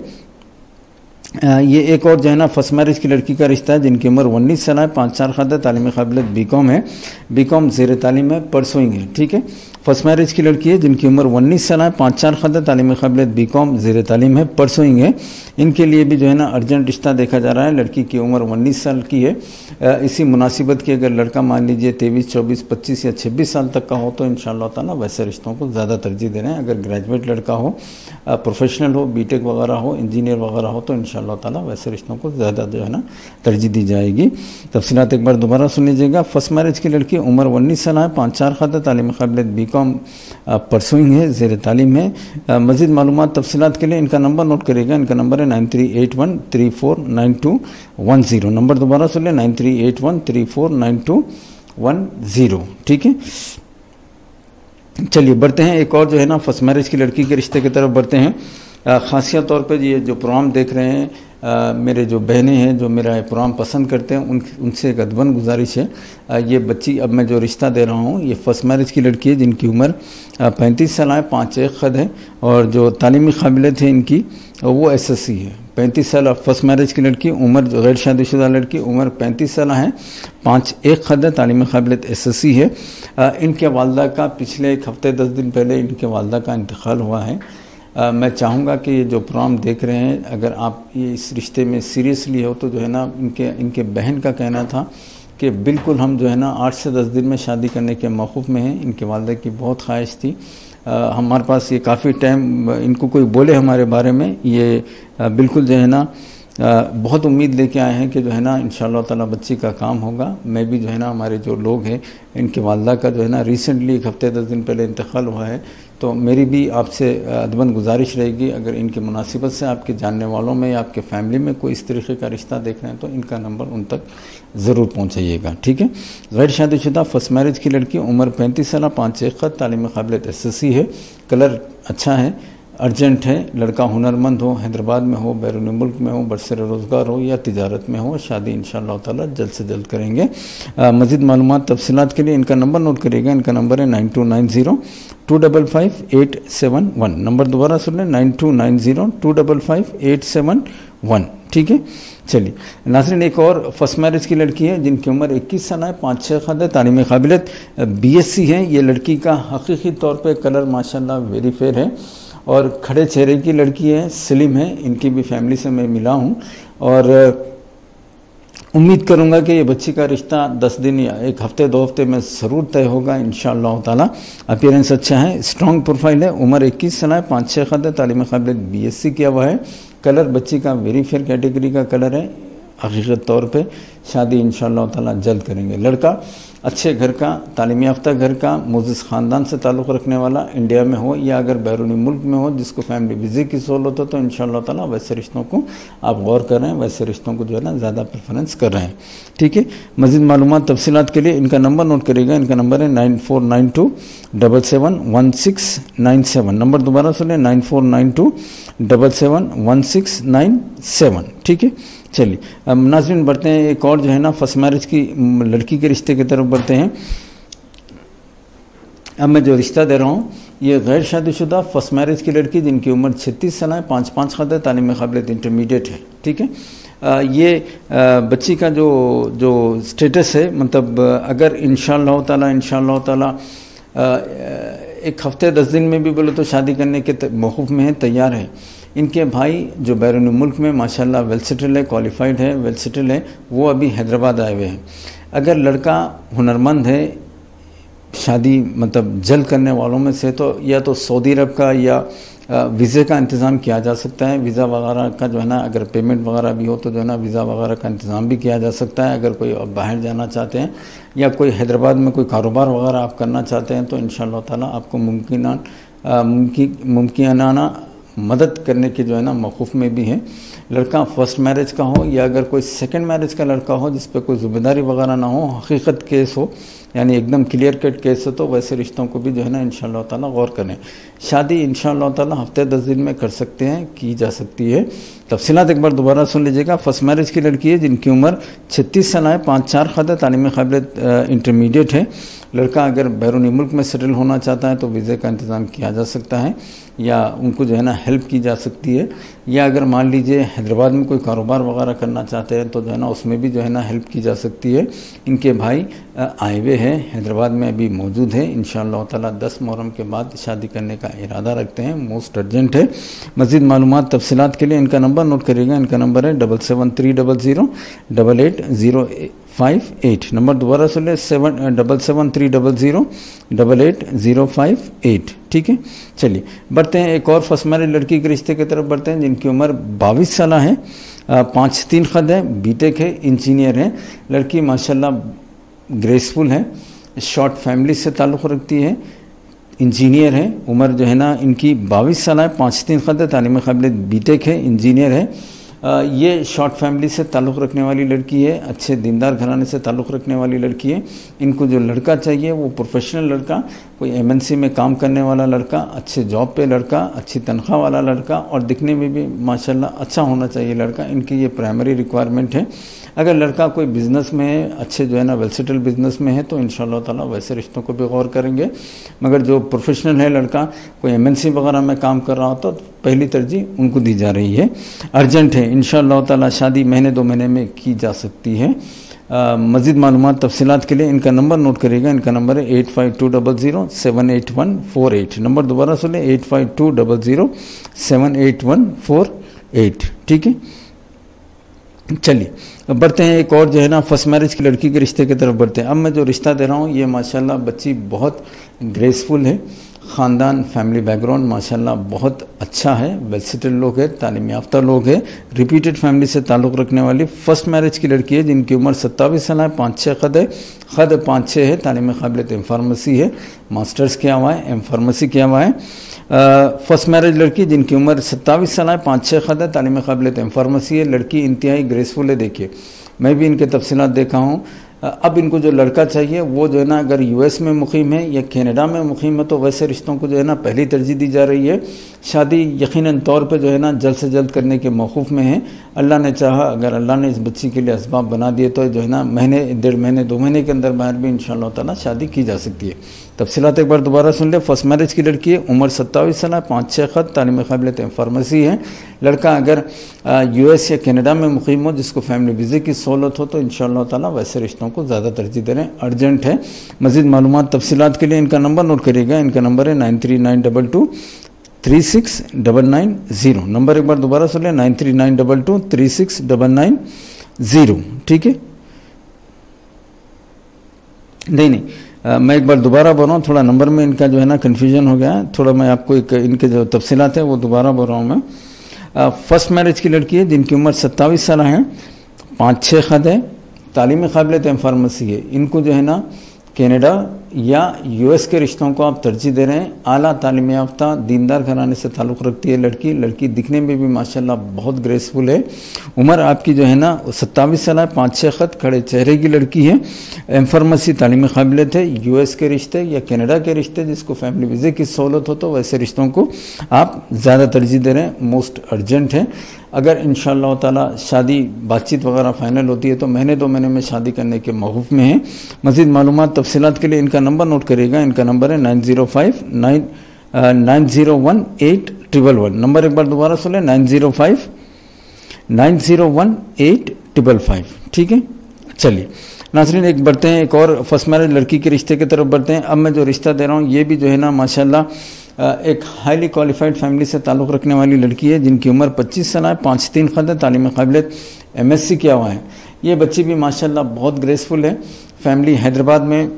ये एक और जो है ना, फ़र्स्ट मैरिज की लड़की का रिश्ता है, जिनकी उम्र उन्नीस साल है, पाँच चार खादा तालीम काबिलियत बी कॉम है। बी कॉम जेर तालीम है परसोइंग है, ठीक है? फ़र्स्ट मैरिज की लड़की है, जिनकी उम्र उन्नीस साल है, पाँच चार खद तालीम काबिलियत बी कॉम जेर तालीम है परसोइंग है इनके लिए भी जो है ना अर्जेंट रिश्ता देखा जा रहा है। लड़की की उम्र उन्नीस साल की है। इसी मुनासिबत की अगर लड़का मान लीजिए तेईस, चौबीस, पच्चीस या छब्बीस साल तक का हो तो इन ताला वैसे रिश्तों को ज़्यादा तरजीह दे रहे हैं। अगर ग्रेजुएट लड़का हो प्रोफेशनल हो बी वगैरह हो, इंजीनियर वगैरह हो तो इन ताला वैसे रिश्तों को ज़्यादा जो है ना तरजीह दी जाएगी। तफसीत एक बार दोबारा सुन लीजिएगा। फ़र्स्ट मैरिज की लड़की उम्र उन्नीस साल है, पाँच चार खाते तालीम काबिलियत बी कॉम परसोइंग है जेर तालीम है मजीद मालूम तफसीत के लिए इनका नंबर नोट करिएगा। इनका नंबर है nine three eight one three four nine two one zero. Number दोबारा सुन लें nine three eight one three four nine two one zero. ठीक है? चलिए, बढ़ते हैं। एक और जो है ना, फ़र्स्ट मैरिज की लड़की के रिश्ते की तरफ़ बढ़ते हैं। खासियत तौर पर ये जो प्रोग्राम देख रहे हैं आ, मेरे जो बहनें हैं जो मेरा प्रोग्राम पसंद करते हैं उन उनसे एक अदबन गुजारिश है। ये बच्ची अब मैं जो रिश्ता दे रहा हूँ ये फ़र्स्ट मैरिज की लड़की है जिनकी उम्र पैंतीस साल आए पाँच एक ख़द है और जो तालीमी काबिलियत है इनकी वो एस एस सी है। पैंतीस साल फ़र्स्ट मैरिज की लड़की उम्र गैर शादीशुदा लड़की उम्र पैंतीस साल है पाँच एक खद है तालीम काबिलियत एस एस सी है। आ, इनके वालदा का पिछले एक हफ़्ते दस दिन पहले इनके वालदा का इंतकाल हुआ है। आ, मैं चाहूँगा कि ये जो प्रोग्राम देख रहे हैं अगर आप ये इस रिश्ते में सीरियसली हो तो जो है ना इनके इनके बहन का कहना था कि बिल्कुल हम जो है ना आठ से दस दिन में शादी करने के मौक़ में हैं। इनके वालदे की बहुत ख्वाहिश थी। आ, हमारे पास ये काफ़ी टाइम इनको कोई बोले हमारे बारे में ये आ, बिल्कुल जो है ना आ, बहुत उम्मीद लेके आए हैं कि जो है ना इन ताला बच्ची का काम होगा। मैं भी जो है ना हमारे जो लोग हैं इनके वालदा का जो है ना रिसेंटली एक हफ़्ते दस दिन पहले इंतकाल हुआ है। तो मेरी भी आपसे अदबन गुजारिश रहेगी। अगर इनकी मुनासिबत से आपके जानने वालों में या आपके फैमिली में कोई इस तरीके का रिश्ता देख रहे हैं तो इनका नंबर उन तक ज़रूर पहुँचाइएगा, ठीक है? गैर शादीशुदा फ़र्स्ट मैरिज की लड़की उम्र पैंतीस साल पाँच एक ख़त, तालीम काबिलियत एसएससी है। कलर अच्छा है अर्जेंट है, लड़का हुनरमंद हो, हैदराबाद में हो, बैरून मुल्क में हो, बरसर रोज़गार हो या तजारत में हो, शादी इन ताला जल्द से जल्द करेंगे। मज़ीद मालूम तफसीत के लिए इनका नंबर नोट करिएगा, इनका नंबर है nine two nine zero two double five eight seven one. Number दोबारा सुन लें, nine two nine zero two double five eight seven one. ठीक है? चलिए, नाजरीन, एक और फ़र्स्ट मैरिज की लड़की है, जिनकी उम्र 21 साल है, पाँच छः खाद है, तालीम काबिलियत। बी एस सी है, ये लड़की का हकीकी तौर पे कलर माशाल्लाह वेरी फेयर है। और खड़े चेहरे की लड़की है, स्लिम है, इनकी भी फैमिली से मैं मिला हूँ। और उम्मीद करूँगा कि ये बच्ची का रिश्ता 10 दिन या एक हफ़्ते, दो हफ़्ते में ज़रूर तय होगा इन ताला। अपीयरेंस अच्छा है स्ट्रॉन्ग प्रोफ़ाइल है, उम्र 21 साल है पाँच छः खत है तालीम काबिल बी एस सी किया हुआ है। कलर बच्ची का वेरी फेयर कैटेगरी का कलर है। हकीकत तौर पे शादी इन ताला जल्द करेंगे। लड़का, अच्छे घर का, तालीम याफ्ता घर का मोजिस ख़ानदान से ताल्लुक़ रखने वाला, इंडिया में हो या अगर बैरूनी मुल्क में हो, जिसको फैमिली विज़े की सहूलत हो तो इन ताला वैसे रिश्तों को आप गौर कर रहे हैं, वैसे रिश्तों को जो है ना ज़्यादा प्रेफरेंस कर रहे हैं। ठीक है? मजीद मालूम तफसीत के लिए इनका नंबर नोट करिएगा। इनका नंबर है nine four nine two double seven one six nine seven. Number दोबारा सुनिए, nine four nine two double seven one six nine seven. ठीक है? चलिए अब नाजरीन बढ़ते हैं एक और जो है ना फ़र्स्ट मैरिज की लड़की के रिश्ते की तरफ़ बढ़ते हैं। अब मैं जो रिश्ता दे रहा हूँ ये गैर शादीशुदा फ़र्स्ट मैरिज की लड़की जिनकी उम्र छत्तीस साल है पाँच पाँच खाते तालीम काबिलियत इंटरमीडिएट है ठीक है? आ, ये आ, बच्ची का जो जो स्टेटस है मतलब अगर इन ताला इन ताला एक हफ़्ते दस दिन में भी बोले तो शादी करने के मौकूफ़ में है तैयार है। इनके भाई जो बैरून मुल्क में, माशाल्लाह वेल सेटल है क्वालिफाइड है वेल सेटल है, वो अभी हैदराबाद आए हुए हैं। अगर लड़का हुनरमंद है, शादी मतलब जल करने वालों में से तो या तो सऊदी अरब का या वीज़े का इंतज़ाम किया जा सकता है। वीज़ा वगैरह का जो है ना, अगर पेमेंट वगैरह भी हो तो जो है ना, वीज़ा वगैरह का इंतज़ाम भी किया जा सकता है। अगर कोई बाहर जाना चाहते हैं, या कोई हैदराबाद में कोई कारोबार वगैरह आप करना चाहते हैं तो इन ताला आपको मुमकिन मुमकिन मुमकिनाना मदद करने के जो है ना मौकूफ़ में भी हैं। लड़का फ़र्स्ट मैरिज का हो या अगर कोई सेकंड मैरिज का लड़का हो जिस पर कोई ज़िम्मेदारी वगैरह ना हो, हकीकत केस हो, यानी एकदम क्लियर कट केस हो तो वैसे रिश्तों को भी जो है ना इन ताला गौर करें। शादी इन ताला हफ़्ते दस दिन में कर सकते हैं, की जा सकती है। तफसीत एक बार दोबारा सुन लीजिएगा। फ़र्स्ट मैरिज की लड़की है जिनकी उम्र छत्तीस साल है, पाँच चार खादा तालीम काबिल इंटरमीडिएट है। लड़का अगर बैरूनी मुल्क में सेटल होना चाहता है तो वीज़े का इंतज़ाम किया जा सकता है, या उनको जो है ना हेल्प की जा सकती है। या अगर मान लीजिए हैदराबाद में कोई कारोबार वगैरह करना चाहते हैं तो जो है ना उसमें भी जो है ना हेल्प की जा सकती है। इनके भाई आए हुए हैं, हैदराबाद में अभी मौजूद हैं। इन ताला दस मुहर्रम के बाद शादी करने का इरादा रखते हैं मोस्ट अर्जेंट है। मज़ीद मालूम तफसीत के लिए इनका नंबर नोट करिएगा। इनका नंबर है double seven three double zero double eight zero five eight number दोबारा सुन ले seven double seven three double zero double eight zero five eight ठीक है? चलिए, बढ़ते हैं। एक और फ़र्स्ट मैरिज लड़की के रिश्ते की तरफ़ बढ़ते हैं, जिनकी उम्र बाईस साल है। पाँच तीन खद है बीटेक है इंजीनियर है। लड़की माशाल्लाह ग्रेसफुल है शॉर्ट फैमिली से ताल्लुक़ रखती है। इंजीनियर हैं। उम्र जो है ना, इनकी बाईस साल है, पाँच तीन खत तालीम बी टेक है, इंजीनियर है। ये शॉर्ट फैमिली से ताल्लुक़ रखने वाली लड़की है, अच्छे दीनदार घराने से ताल्लुक़ रखने वाली लड़की है। इनको जो लड़का चाहिए, वो प्रोफेशनल लड़का, कोई एमएनसी में काम करने वाला लड़का, अच्छे जॉब पे लड़का, अच्छी तनख्वाह वाला लड़का और दिखने में भी माशाल्लाह अच्छा होना चाहिए लड़का, इनकी ये प्राइमरी रिक्वायरमेंट है। अगर लड़का कोई बिज़नेस में है, अच्छे जो है ना वेल सेटल बिज़नेस में है तो इन ताला वैसे रिश्तों को भी गौर करेंगे। मगर जो प्रोफेशनल है लड़का, कोई एमएनसी वगैरह में काम कर रहा हो तो पहली तरजीह उनको दी जा रही है। अर्जेंट है इन ताला शादी महीने दो महीने में की जा सकती है। मज़ीद मालूम तफसीत के लिए इनका नंबर नोट करिएगा। इनका नंबर है eight five two double zero seven eight one four eight. Number दोबारा सुने, eight five two double zero seven eight one four eight. ठीक है? चलिए, अब बढ़ते हैं। एक और जो है ना, फ़र्स्ट मैरिज की लड़की के रिश्ते की तरफ़ बढ़ते हैं। अब मैं जो रिश्ता दे रहा हूँ, ये माशाल्लाह बच्ची बहुत ग्रेसफुल है। ख़ानदान फैमिली बैकग्राउंड माशाल्लाह बहुत अच्छा है। वेल सेटल लोग हैं, तालीम याफ्ता लोग हैं। रिपीटेड फैमिली से ताल्लुक़ रखने वाली फ़र्स्ट मैरिज की लड़की है, जिनकी उम्र सत्तावीस साल है, पाँच छः ख़द है। ख़द पाँच छः है, तालीम काबिलत एम फार्मेसी है। मास्टर्स किया हुआ है, एम फार्मेसी किया हुआ है। फ़र्स्ट मैरिज लड़की, जिनकी उम्र सत्तावीस साल है, पाँच छः ख़द है, तालीम काबिलत एम फार्मेसी है। लड़की इंतहाई ग्रेसफुल है, देखिए। मैं भी इनके तफसीत देखा हूँ। अब इनको जो लड़का चाहिए, वो जो है ना, अगर यूएस में मुकीम है या कनाडा में मुकीम है तो वैसे रिश्तों को जो है ना, पहली तरजीह दी जा रही है। शादी यकीन तौर पर जो है ना, जल्द से जल्द करने के मौकूफ में है। अल्लाह ने चाहा, अगर अल्लाह ने इस बच्ची के लिए इसबाब बना दिए तो जो है ना, महीने, डेढ़ महीने, दो महीने के अंदर बाहर भी इन शादी की जा सकती है। तफसीत एक बार दोबारा सुन ले। फ़र्स्ट मैरिज की लड़की है, उम्र सत्तावीस साल है, पाँच छः ख़त, तालीम काबिलत फार्मेसी है। लड़का अगर यू एस या कैनेडा में मुकीम हो, जिसको फैमिली वीज़े की सहूलत हो तो इन ताला वैसे रिश्तों को ज़्यादा तरजीह दे रहे हैं। अर्जेंट है। मजीद मालूम तफसीत के लिए इनका नंबर नोट करिएगा। इनका नंबर है nine three nine double two three six double nine zero. Number एक बार दोबारा सुन लें, nine three nine double two three six double nine zero. ठीक है? नहीं नहीं। मैं एक बार दोबारा बोल रहा हूँ, थोड़ा नंबर में इनका जो है ना कन्फ्यूज़न हो गया है। थोड़ा मैं आपको एक इनके जो तफसीत है, वो दोबारा बोल रहा हूँ मैं। फ़र्स्ट मैरिज की लड़की है, जिनकी उम्र सत्ताईस साल है पाँच छः खद है, तालीम काबिलत एम फार्मेसी है। इनको जो है ना कनाडा या यूएस के रिश्तों को आप तरजीह दे रहे हैं, आला तालीम याफ्ता दीनदार घराने से ताल्लुक़ रखती है लड़की। लड़की दिखने में भी माशाल्लाह बहुत ग्रेसफुल है। उम्र आपकी जो है ना सत्तावीस साल है, पाँच छः ख़त, खड़े चेहरे की लड़की है। एम फार्मेसी तालीमी काबिलियत है यूएस के रिश्ते या कनाडा के रिश्ते, जिसको फैमिली वीज़े की सहूलत हो तो वैसे रिश्तों को आप ज़्यादा तरजीह दे रहे हैं मोस्ट अर्जेंट है। अगर इन ताला शादी बातचीत वगैरह फाइनल होती है तो महीने दो महीने में शादी करने के मौक़ में है। मज़ीद मालूम तफसीत के लिए इनका नंबर नोट करिएगा। इनका नंबर है nine zero five, nine nine zero one eight triple one. Number एक बार दोबारा सुने, nine zero five, nine zero one eight triple five. ठीक है? चलिए, नाजरीन, एक बढ़ते हैं, एक और फ़र्स्ट मैरिज लड़की के रिश्ते की तरफ़ बढ़ते हैं। अब मैं जो रिश्ता दे रहा हूँ, ये भी जो है ना, माशाल्लाह एक हाईली क्वालिफाइड फैमिली से ताल्लुक़ रखने वाली लड़की है, जिनकी उम्र 25 साल है, पाँच तीन खत है, तालीम काबिलियत एम एस सी किया हुआ है। ये बच्ची भी माशाल्लाह बहुत ग्रेसफुल है। फैमिली हैदराबाद में,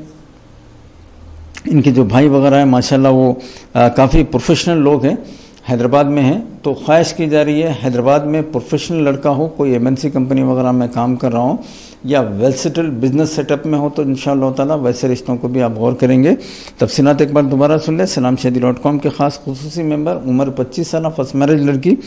इनके जो भाई वगैरह हैं, माशाल्लाह वो काफ़ी प्रोफेशनल लोग हैं, हैदराबाद में हैं। तो ख्वाहिश की जा रही है, हैदराबाद में प्रोफेशनल लड़का हो, कोई एमएनसी कंपनी वगैरह में काम कर रहा हो या वेल सेटल बिज़नेस सेटअप में हो तो इन ताला वैसे रिश्तों को भी आप गौर करेंगे। तफसीत एक बार दोबारा सुन लें। सलाम शादी डॉट कॉम के खास खसूसी मेंबर उम्र पच्चीस साल, फ़र्स्ट मैरिज लड़की।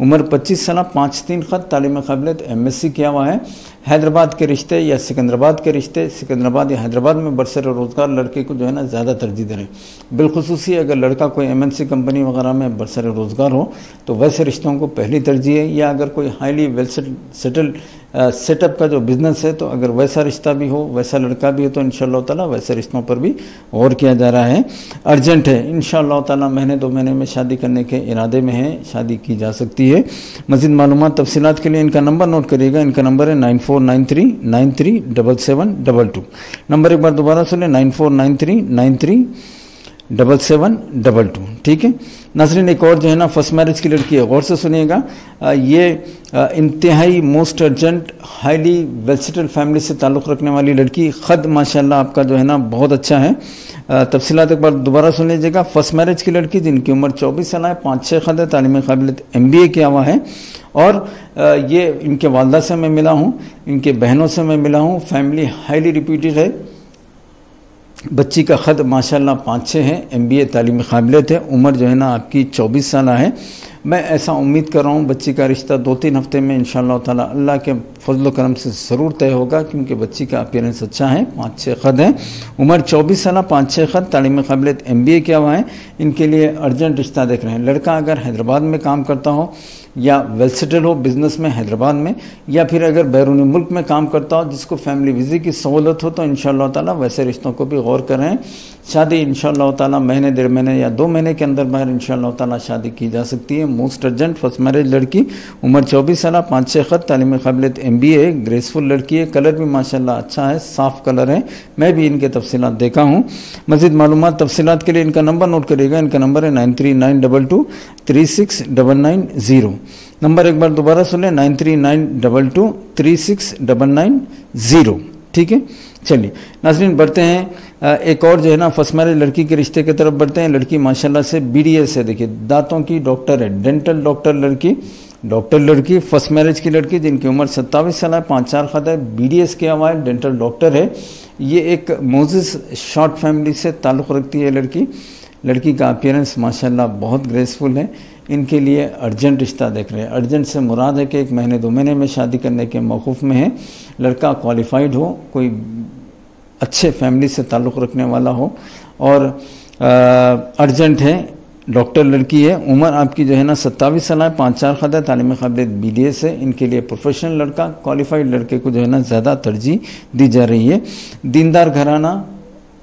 उम्र पच्चीस साल, पाँच तीन खत, तालीम काबिलियत एम एस सी किया हुआ है। हैदराबाद के रिश्ते या सिकंदराबाद के रिश्ते, सिकंदराबाद या हैदराबाद में बरसर रोज़गार लड़के को जो है ना ज़्यादा तरजीह दे बिलखसूसी अगर लड़का कोई एम एन सी कंपनी वगैरह में बरसर रोज़गार हो तो वैसे रिश्तों को पहली तरजीह है। या अगर कोई हाईली वेल सेटल सेटअप का जो बिज़नेस है तो अगर वैसा रिश्ता भी हो, वैसा लड़का भी हो तो इन ताला वैसे रिश्तों पर भी गौर किया जा रहा है। अर्जेंट है इन ताला महीने दो महीने में शादी करने के इरादे में है, शादी की जा सकती है। मजीद मालूम तफसीत के लिए इनका नंबर नोट करिएगा, इनका नंबर है nine four nine three nine three double seven double two. Number एक बार दोबारा सुने, nine four nine three nine three double seven, double two. ठीक है? नजरीन, एक और जो है ना, फ़र्स्ट मैरिज की लड़की है, गौर से सुनिएगा। ये इंतहाई most urgent, highly well settle family से ताल्लुक़ रखने वाली लड़की, ख़द, माशाल्लाह, आपका जो है ना, बहुत अच्छा है। तफसीत एक बार दोबारा सुन लीजिएगा। फ़र्स्ट मैरिज की लड़की, जिनकी उम्र 24 साल है, पाँच छः खद है, तालीम काबिलियत एम बी ए किया हुआ है। और ये इनके वालदा से मैं मिला हूँ, इनके बहनों से मैं मिला हूँ, फैमिली हाईली रिपीटेड है। बच्ची का ख़द माशाल्लाह पाँच छः है एम बी ए तालीम काबिलियत है। उम्र जो है ना आपकी चौबीस साल है। मैं ऐसा उम्मीद कर रहा हूँ बच्ची का रिश्ता दो तीन हफ़्ते में इन अल्लाह के फजल करम से ज़रूर तय होगा क्योंकि बच्ची का अपीयरेंस अच्छा है, पाँच छः ख़त है। उम्र चौबीस साल पाँच छः ख़त, तालीम काबिलियत एम बी ए किया हुआ है। इनके लिए अर्जेंट रिश्ता देख रहे हैं। लड़का अगर हैदराबाद में काम करता हो या वेल सेटल हो बिज़नेस में, हैदराबाद में, या फिर अगर बैरून मुल्क में काम करता हो, जिसको फैमिली वीज़े की सहूलत हो तो इन ताला वैसे रिश्तों को भी गौर करें। शादी इन ताला महीने, डेढ़ महीने या दो महीने के अंदर बाहर इन ताला शादी की जा सकती है। मोस्ट अर्जेंट फ़र्स्ट मैरिज लड़की, उम्र चौबीस साल, पाँच छः खत, तालीम काबिलियत एम बी ए ग्रेसफुल लड़की है। कलर भी माशा अच्छा है, साफ़ कलर है। मैं भी इनके तफसीत देखा हूँ। मजीद मालूम तफसीत के लिए इनका नंबर नोट करिएगा। इनका नंबर है nine three nine double two three six double nine zero. Number एक बार दोबारा सुने nine three nine double two three six double nine zero. ठीक है? चलिए, नाजरीन, बढ़ते हैं। एक और जो है ना फ़र्स्ट मैरिज लड़की के रिश्ते की तरफ़ बढ़ते हैं। लड़की, माशाल्लाह से बीडीएस है। देखिए, दांतों की डॉक्टर है डेंटल डॉक्टर लड़की। डॉक्टर लड़की फ़र्स्ट मैरिज की लड़की, जिनकी उम्र सत्तावीस साल है, पाँच चार खाता है। बी डी एस किया हुआ है डेंटल डॉक्टर है। ये एक मोजिस शॉर्ट फैमिली से ताल्लुक़ रखती है लड़की। लड़की का अपियरेंस माशाल्लाह, बहुत ग्रेसफुल है। इनके लिए अर्जेंट रिश्ता देख रहे हैं। अर्जेंट से मुराद है कि एक महीने, दो महीने में शादी करने के मौकूफ़ में है। लड़का क्वालिफाइड हो, कोई अच्छे फैमिली से ताल्लुक़ रखने वाला हो। और अर्जेंट है, डॉक्टर लड़की है, उम्र आपकी जो है ना सत्तावीस साल है, पाँच चार है तालीम काबिलियत बी डी एस है इनके लिए प्रोफेशनल लड़का क्वालिफाइड लड़के को जो है ना ज़्यादा तरजीह दी जा रही है। दीनदार घराना,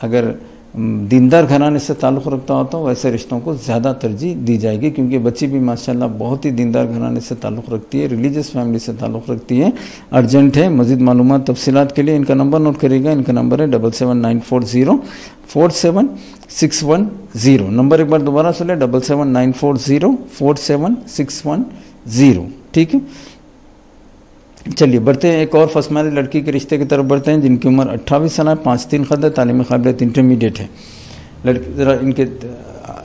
अगर दीनदार घराने से ताल्लुक़ रखता होता तो वैसे रिश्तों को ज़्यादा तरजीह दी जाएगी, क्योंकि बच्ची भी माशाल्लाह बहुत ही दीनदार घराने से ताल्लुक़ रखती है रिलीजियस फैमिली से ताल्लुक़ रखती है। अर्जेंट है, मजीद मालूम तफसीत के लिए इनका नंबर नोट करिएगा, इनका नंबर है double seven nine four zero, four seven six one zero. Number एक बार दोबारा सुने, double seven nine four zero, four seven six one zero. ठीक है? चलिए, बढ़ते हैं। एक और फसमाल लड़की के रिश्ते की तरफ़ बढ़ते हैं, जिनकी उम्र अट्ठावी साल है, पाँच तीन खद तालीम काबिलियत इंटरमीडिएट है। लड़की, ज़रा इनके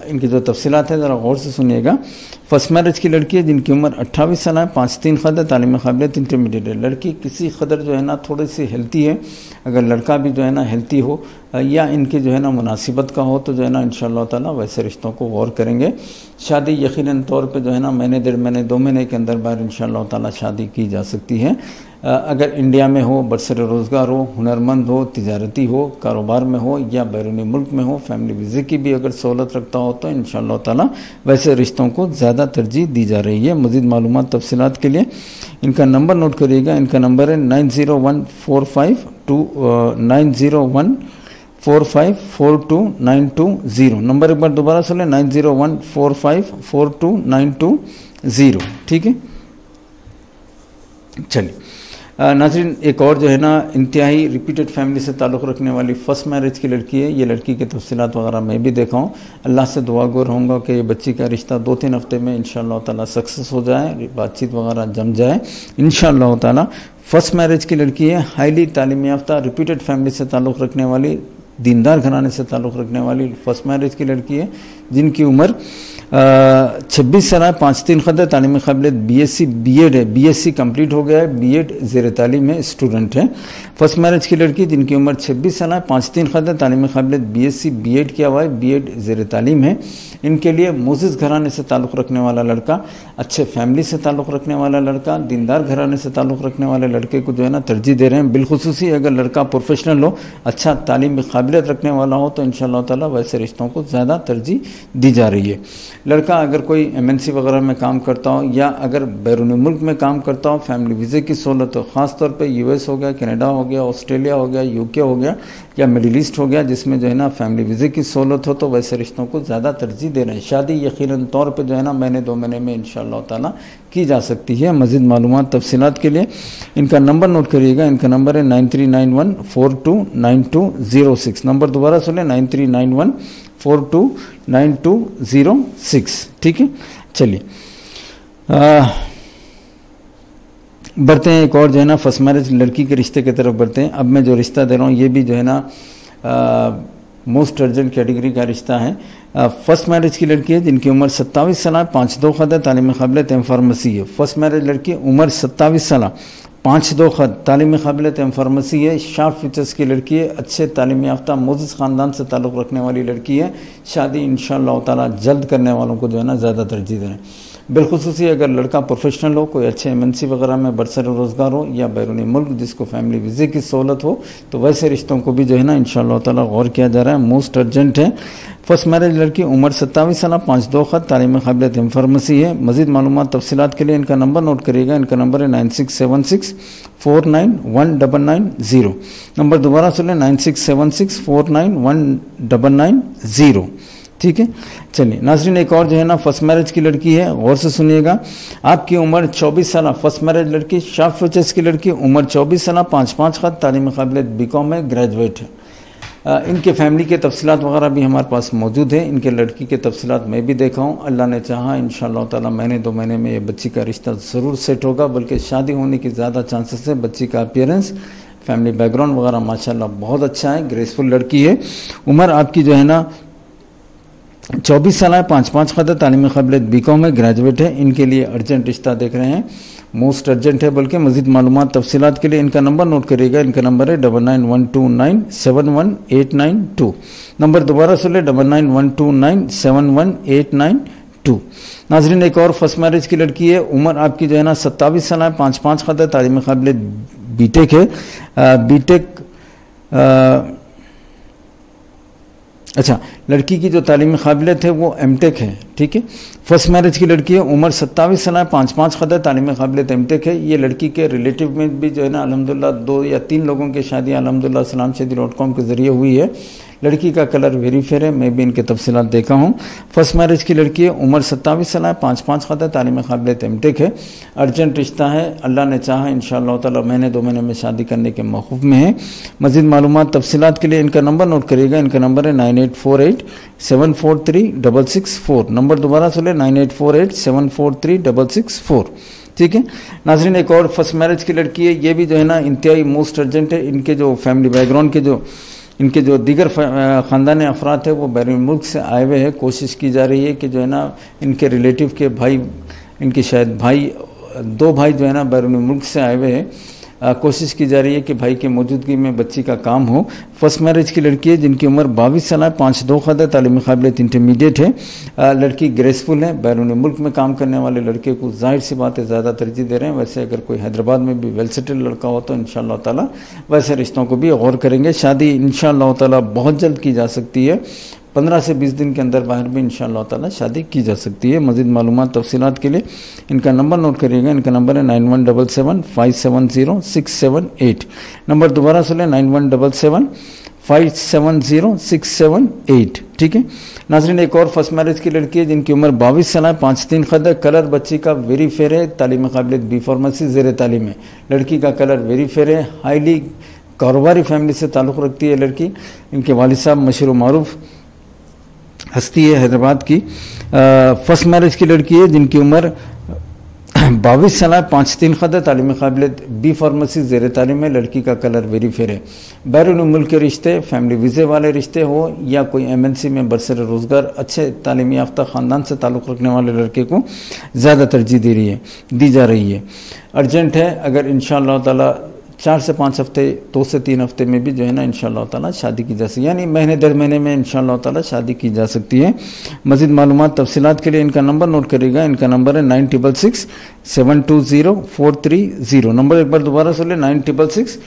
इनकी जो तफसीत है, ज़रा गौर से सुनिएगा। फ़र्स्ट मैरिज की लड़की है, जिनकी उम्र अट्ठावीस साल है, पाँच तीन है तालीम काबिलियत इंटरमीडिएट है लड़की। किसी कदर जो है ना, थोड़ी सी हेल्थी है। अगर लड़का भी जो है ना हेल्थी हो, या इनके जो है ना, मुनासिबत का हो तो जो है ना इन ताला वैसे रिश्तों को गौर करेंगे। शादी यकीन तौर पर जो है ना, महीने, डेढ़ महीने, दो महीने के अंदर बाहर इन शादी की जा सकती है। अगर इंडिया में हो, बरसर रोज़गार हो, हुनरमंद हो, तजारती हो, कारोबार में हो या बैरूनी मुल्क में हो, फैमिली वीज़े की भी अगर सहूलत रखता हो तो इन ताला वैसे रिश्तों को ज़्यादा तरजीह दी जा रही है। मज़ीद मालूम तफसीत के लिए इनका नंबर नोट करिएगा। इनका नंबर है nine zero one four five two nine zero one four five four two nine two zero. Number एक बार दोबारा सुने, nine zero one four five four two nine two zero. ठीक है? चलिए। नाजरीन, एक और जो है ना, इंतहाई रिपीटेड फैमिली से ताल्लुक़ रखने वाली फ़र्स्ट मैरिज की लड़की है। ये लड़की के तफसीत वगैरह मैं भी देखा हूँ। अल्लाह से दुआ गोर होंगे कि ये बच्ची का रिश्ता दो तीन हफ़्ते में इन ताला सक्सेस हो जाए, बातचीत वगैरह जम जाए। इन ताला फ़र्स्ट मैरिज की लड़की है हाईली तालीम याफ्ता रिपीटेड फैमिली से ताल्लुक़ रखने वाली, दीनदार घराने से ताल्लुक़ रखने वाली फ़र्स्ट मैरिज की लड़की है, जिनकी उम्र छब्बीस साल पाँच तीन है, तालीम काबिलियत B S C B Ed है बी एस सी कंप्लीट हो गया है बी एड जेर तालीम है स्टूडेंट है। फ़र्स्ट मैरिज की लड़की, जिनकी उम्र छब्बीस है, पाँच तीन है, तालीम काबिलियत B S C B Ed किया हुआ है बी एड जेर तालीम है। इनके लिए मोजिस घराने से ताल्लुक़ रखने वाला लड़का, अच्छे फैमिली से ताल्लुक़ रखने वाला लड़का, दीनदार घराने से ताल्लुक़ रखने वाले लड़के को जो है ना तरजीह दे रहे हैं। बिलखसूस अगर लड़का प्रोफेशनल हो अच्छा तालीम काबिलियत रखने वाला हो तो इन ताला वैसे रिश्तों को ज़्यादा तरजीह दी जा रही है। लड़का अगर कोई एमएनसी वगैरह में काम करता हो या अगर बैरून मुल्क में काम करता हो, फैमिली वीज़े की सहूलत हो, ख़ासतौर पर यूएस हो गया, कनाडा हो गया, ऑस्ट्रेलिया हो गया यूके हो गया या मिडिल ईस्ट हो गया, जिसमें जो है ना फैमिली वीज़े की सहूलत हो तो वैसे रिश्तों को ज़्यादा तरजीह दे रहे हैं। शादी यकीन तौर पर जो है ना महीने दो महीने में इन ताला की जा सकती है मज़ीद मालूम तफसीत के लिए। इनका नंबर नोट करिएगा, इनका नंबर है nine three nine one four two nine two zero six number दोबारा सुने nine three nine one four two nine two zero six ठीक है? चलिए। बढ़ते हैं, एक और जो है ना फ़र्स्ट मैरिज लड़की के रिश्ते की तरफ़ बढ़ते हैं। अब मैं जो रिश्ता दे रहा हूँ, ये भी जो है ना मोस्ट अर्जेंट कैटेगरी का रिश्ता है। फ़र्स्ट मैरिज की लड़की है, जिनकी उम्र सत्तावीस साल पाँच दो खत है, तालीम काबिल फार्मेसी है। फ़र्स्ट मैरिज लड़की, उम्र सत्तावीस साल पाँच दो खत, तालीम काबिल फार्मेसी है। शार्प फीचर्स की लड़की है, अच्छे तालीम याफ्ता मोजिस ख़ानदान से ताल्लुक़ रखने वाली लड़की है। शादी इन ताला जल्द करने वालों को जो है ना, ज़्यादा तरजीह दें। बिलखसूस अगर लड़का प्रोफेशनल हो, कोई अच्छे एम वगैरह में बरसर रोज़गार हो या बैरूनी मुल्क जिसको फैमिली वीज़े की सहूलत हो तो वैसे रिश्तों को भी जो है ना इन ताला गौर किया जा रहा है। मोस्ट अर्जेंट है। फ़र्स्ट मैरिज लड़की उम्र सत्तावीस साल, पाँच दो खत, तालीम काबिलियत फार्मेसी है। मजीद मालूम तफसीत के लिए इनका नंबर नोट करिएगा। इनका नंबर है nine six seven six four nine one double nine zero. Number दोबारा सुने, nine six seven six four nine one double nine zero. ठीक है? चलिए, नाजरीन, एक और जो है ना फ़र्स्ट मैरिज की लड़की है, गौर से सुनिएगा। आपकी उम्र 24 साल फ़र्स्ट मैरिज लड़की शार्प फीचर्स की लड़की, उम्र 24 साल पाँच पाँच खत तालीम काबिलियत बी कॉम में ग्रेजुएट है। इनके फैमिली के तफसलत वगैरह भी हमारे पास मौजूद हैं। इनके लड़की के तफसीत मैं भी देखा हूँ। अल्लाह ने चाहा इन ताला, महीने दो महीने में ये बच्ची का रिश्ता ज़रूर सेट होगा, बल्कि शादी होने की ज़्यादा चांसेस है बच्ची का अपियरेंस फैमिली बैकग्राउंड वगैरह, माशाल्लाह, बहुत अच्छा है ग्रेसफुल लड़की है। उम्र आपकी जो है ना चौबीस साल है पाँच पाँच खत तालीम कबल बी कॉम है ग्रेजुएट है। इनके लिए अर्जेंट रिश्ता देख रहे हैं। मोस्ट अर्जेंट है बल्कि मजीद मालूम तफसीत के लिए इनका नंबर नोट करिएगा। इनका नंबर है double nine one two nine seven one eight nine two number दोबारा सुन double nine one two nine seven one eight nine two नाजरीन, एक और फ़र्स्ट मैरिज की लड़की है। उम्र आपकी जो है ना, सत्तावीस साल है पाँच पाँच खत तालीम काबिल बी टेक है। बी टेक अच्छा लड़की की जो तालीमी काबिलियत है वो एम टेक है, ठीक है? फ़र्स्ट मैरिज की लड़की है, उम्र सत्तावीस साल है पाँच पाँच ख़दर तालीमी काबिलियत एम टेक है। ये लड़की के रिलेटिव में भी जो है ना, अलहमदिल्ला, दो या तीन लोगों की शादी अलहमदिल्ला सलाम शादी डॉट कॉम के ज़रिए हुई है। लड़की का कलर वेरी फेयर है, मैं भी इनके तफसीत देखा हूँ। फ़र्स्ट मैरिज की लड़की है, उम्र सत्तावीस साल है पाँच पाँच खाता है, तालीम काबिलियत एम टेक है। अर्जेंट रिश्ता है, अल्लाह ने चाहा इन ताला महीने दो महीने में शादी करने के मौकूफ में है। मजीद मालूम तफसीत के लिए इनका नंबर नोट करिएगा, इनका नंबर है nine eight four eight seven four three double six four. Number दोबारा सुने nine eight four eight seven four three double six four. ठीक है? नाजरीन, एक और फ़र्स्ट मैरिज की लड़की है, ये भी जो है ना, इंतहाई मोस्ट अर्जेंट है, इनके जो फैमिली बैकग्राउंड के जो इनके जो दीगर ख़ानदान अफराद है वो बैरून मुल्क से आए हुए हैं। कोशिश की जा रही है कि जो है ना, इनके रिलेटिव के भाई, इनके शायद भाई, दो भाई जो है ना बैरून मुल्क से आए हुए हैं। कोशिश की जा रही है कि भाई की मौजूदगी में बच्ची का काम हो। फ़र्स्ट मैरिज की लड़की है, जिनकी उम्र बाईस साल है, पाँच दो खद है तालीमी काबिलियत इंटरमीडिएट है। लड़की ग्रेसफुल है, बैरून मुल्क में काम करने वाले लड़के को ज़ाहिर सी बात ज़्यादा तरजीह दे रहे हैं। वैसे अगर कोई हैदराबाद में भी वेल सेटल लड़का हो तो इन ताला वैसे रिश्तों को भी गौर करेंगे। शादी इन ताला बहुत जल्द की जा सकती है। पंद्रह से बीस दिन के अंदर बाहर भी इन ताला शादी की जा सकती है। मजीद मालूम तफसीत के लिए इनका नंबर नोट करिएगा। इनका नंबर है nine one double seven five seven zero six seven eight. Number दोबारा सुने, nine one double seven five seven zero six seven eight. ठीक है? नाजरीन, एक और फ़र्स्ट मैरिज की लड़की है जिनकी उम्र बाईस साल है, पाँच तीन खद है। कलर बच्ची का वेरी फेयर है, तालीम काबिलियत बी फार्मेसी, जेर तालीम है। लड़की का कलर वेरी फेयर है, हाईली कारोबारी फैमिली से ताल्लुक़ रखती है लड़की। इनके वालिद साहब मशहूर मरूफ। हस्ती है हैदराबाद की। फ़र्स्ट मैरिज की लड़की है, जिनकी उम्र [clears throat] बाईस साल पाँच तीन है तालीम काबिलियत बी फार्मेसी, जेर तालीम है, लड़की का कलर वेरी फेयर है। बैरून मुल्क के रिश्ते, फैमिली वीज़े वाले रिश्ते हो, या कोई एम एन सी में बरसर रोज़गार, अच्छे तालीमी याफ्ता ख़ानदान से ताल्लुक़ रखने वाले लड़के को ज़्यादा तरजीह दे रही है, दी जा रही है। अर्जेंट है, अगर इन ताला चार से पाँच हफ़्ते, दो से तीन हफ़्ते में भी जो है ना इन ताला शादी की जा सकती है यानी महीने दर महीने में इन ताला शादी की जा सकती है। मजीद मालूम तफसीत के लिए इनका नंबर नोट करेगा इनका नंबर है nine triple six seven two zero four three zero. Number एक बार दोबारा सुन ले, nine triple six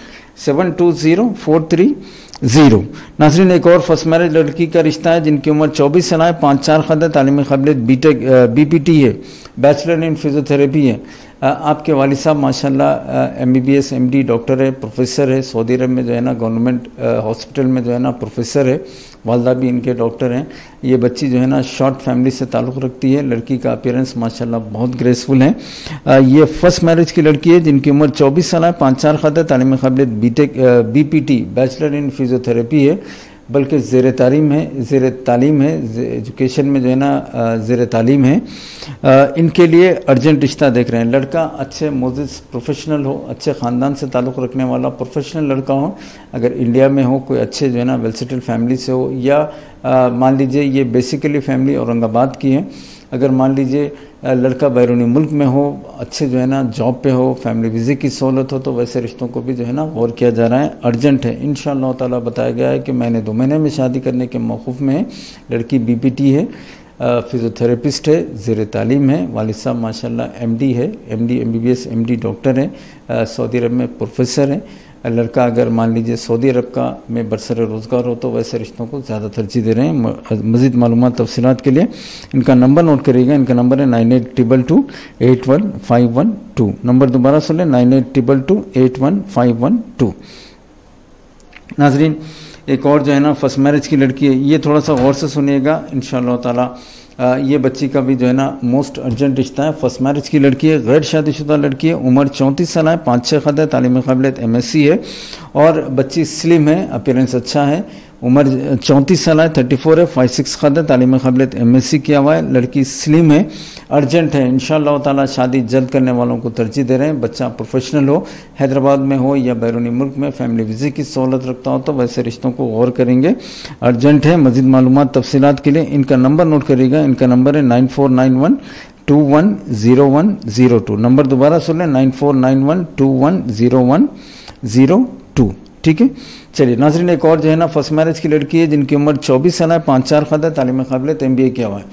seven two zero four three zero. नाजरीन, एक और फ़र्स्ट मैरिज लड़की का रिश्ता है, जिनकी उम्र 24 साल है, पाँच चार खद है तालीमी काबिलियत पी टी है, बैचलर इन फिजियोथेरेपी है। आपके वालिद साहब, माशाल्लाह एम बी डॉक्टर है प्रोफेसर है, सऊदी अरब में जो है ना गवर्नमेंट हॉस्पिटल में जो है ना प्रोफेसर है, वालदा भी इनके डॉक्टर हैं। ये बच्ची जो है ना शॉर्ट फैमिली से ताल्लुक़ रखती है, लड़की का अपीयरेंस माशाल्लाह बहुत ग्रेसफुल है। ये फ़र्स्ट मैरिज की लड़की है, जिनकी उम्र 24 साल है, पाँच चार खाते तालीम काबिलियत B Tech B P T bachelor in physiotherapy है। बल्कि ज़ेर तालीम है, ज़ेर तालीम है एजुकेशन में जो है ना ज़ेर तालीम है। इनके लिए अर्जेंट रिश्ता देख रहे हैं। लड़का अच्छे मोजिस प्रोफेशनल हो, अच्छे ख़ानदान से ताल्लुक़ रखने वाला प्रोफेशनल लड़का हो, अगर इंडिया में हो, कोई अच्छे जो है ना, वेल सेटल फैमिली से हो, या मान लीजिए ये बेसिकली फैमिली औरंगाबाद की है अगर मान लीजिए लड़का बैरूनी मुल्क में हो, अच्छे जो है ना, जॉब पे हो, फैमिली वीज़े की सहूलत हो तो वैसे रिश्तों को भी जो है ना, गौर किया जा रहा है। अर्जेंट है। इन ताला बताया गया है कि मैंने दो महीने में शादी करने के मौकूफ़ में लड़की बीपीटी है फिज़ियोथेरेपिस्ट है, ज़ेर तालीम है, वालिद साहब माशाल्लाह एमडी है एमडी एमबीबीएस एमडी डॉक्टर हैं सऊदी अरब में प्रोफेसर है। लड़का अगर मान लीजिए सऊदी अरब का में बरसर रोज़गार हो तो वैसे रिश्तों को ज़्यादा तरजीह दे रहे हैं। मज़ीद मालूम तफसीत के लिए इनका नंबर नोट करिएगा। इनका नंबर है nine eight triple two eight one five one two. Number दोबारा सुन लें, nine eight triple two eight one five one two. नाजरीन, एक और जो है ना, फ़र्स्ट मैरिज की लड़की है, ये थोड़ा सा गौर से सुनिएगा इन ताला। ये बच्ची का भी जो है ना मोस्ट अर्जेंट रिश्ता है। फ़र्स्ट मैरिज की लड़की है, गैर शादीशुदा लड़की है, उम्र चौंतीस साल है पाँच छः खत है, तालीम काबिलियत एम है और बच्ची स्लिम है अपेरेंस अच्छा है। उम्र चौंतीस साल है थर्टी फोर है फाइव सिक्स खत है, तालीम काबिलियत एम एस सी किया हुआ है। लड़की स्लिम है अर्जेंट है। इन ताला शादी जल्द करने वालों को तरजीह दे रहे हैं। बच्चा प्रोफेशनल हो, हैदराबाद में हो या बैरूनी मुल्क में फैमिली विज़िट की सहूलत रखता हो तो वैसे रिश्तों को गौर करेंगे। अर्जेंट है, मजीद मालूम तफसीत के लिए इनका नंबर नोट करिएगा। इनका नंबर है nine four nine one two one zero one zero two number दोबारा सुन लें nine four nine one two one zero one zero two ठीक है? चलिए, नाजरीन, एक और जो है ना, फ़र्स्ट मैरिज की लड़की है, जिनकी उम्र 24 साल है, पाँच चार है, तालीम काबिल एम बी ए किया हुआ है।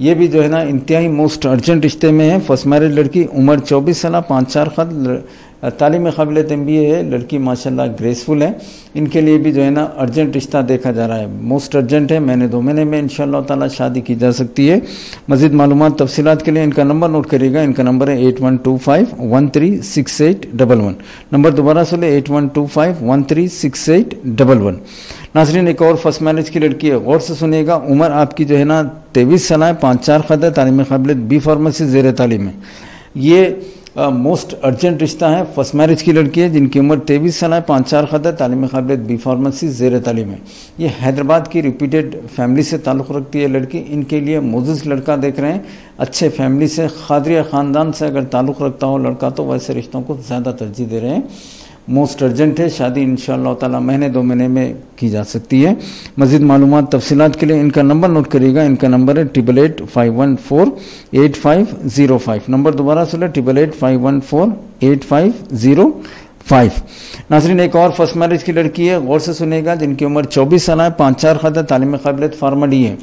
ये भी जो है ना, इंतहाई मोस्ट अर्जेंट रिश्ते में है, फ़र्स्ट मैरिज लड़की, उम्र 24 साल पाँच चार खत तालीम काबिलियत एम बी है, लड़की माशाल्लाह ग्रेसफुल है। इनके लिए भी जो है ना अर्जेंट रिश्ता देखा जा रहा है। मोस्ट अर्जेंट है मैंने दो महीने में इन ताला शादी की जा सकती है। मजीद मालूम तफसीत के लिए इनका नंबर नोट करिएगा। इनका नंबर है eight one two five one three six eight double one number दोबारा सुने eight one two five one three six eight double one नाजरीन, एक और फ़र्स्ट मैरिज की लड़की है, गौर से सुनिएगा। उम्र आपकी जो है ना, तेईस साल है, पाँच चार खत है, तालीम काबिलियत बी फार्मेसी जेर तालीम है। ये मोस्ट अर्जेंट रिश्ता है फ़र्स्ट मैरिज की लड़की है, जिनकी उम्र तेईस साल है, पाँच चार खत है तालीम काबिलियत बी फार्मेसी जेर तालीम है। ये हैदराबाद की रिपीटेड फैमिली से ताल्लुक़ रखती है लड़की। इनके लिए मोजिस लड़का देख रहे हैं। अच्छे फैमिली से, खादरिया ख़ानदान से अगर ताल्लुक़ रखता हो लड़का तो वैसे रिश्तों को ज़्यादा तरजीह दे रहे हैं। मोस्ट अर्जेंट है। शादी इन ताला महीने दो महीने में की जा सकती है। मजीद मालूम तफसीत के लिए इनका नंबर नोट करिएगा। इनका नंबर है triple eight five one four eight five zero five number दोबारा सुन triple eight five one four eight five zero five नाजरीन, एक और फ़र्स्ट मैरिज की लड़की है, गौर से सुनेगा जिनकी उम्र चौबीस साल है, पाँच चार खाता तालीम काबिलियत फार्मा डी है।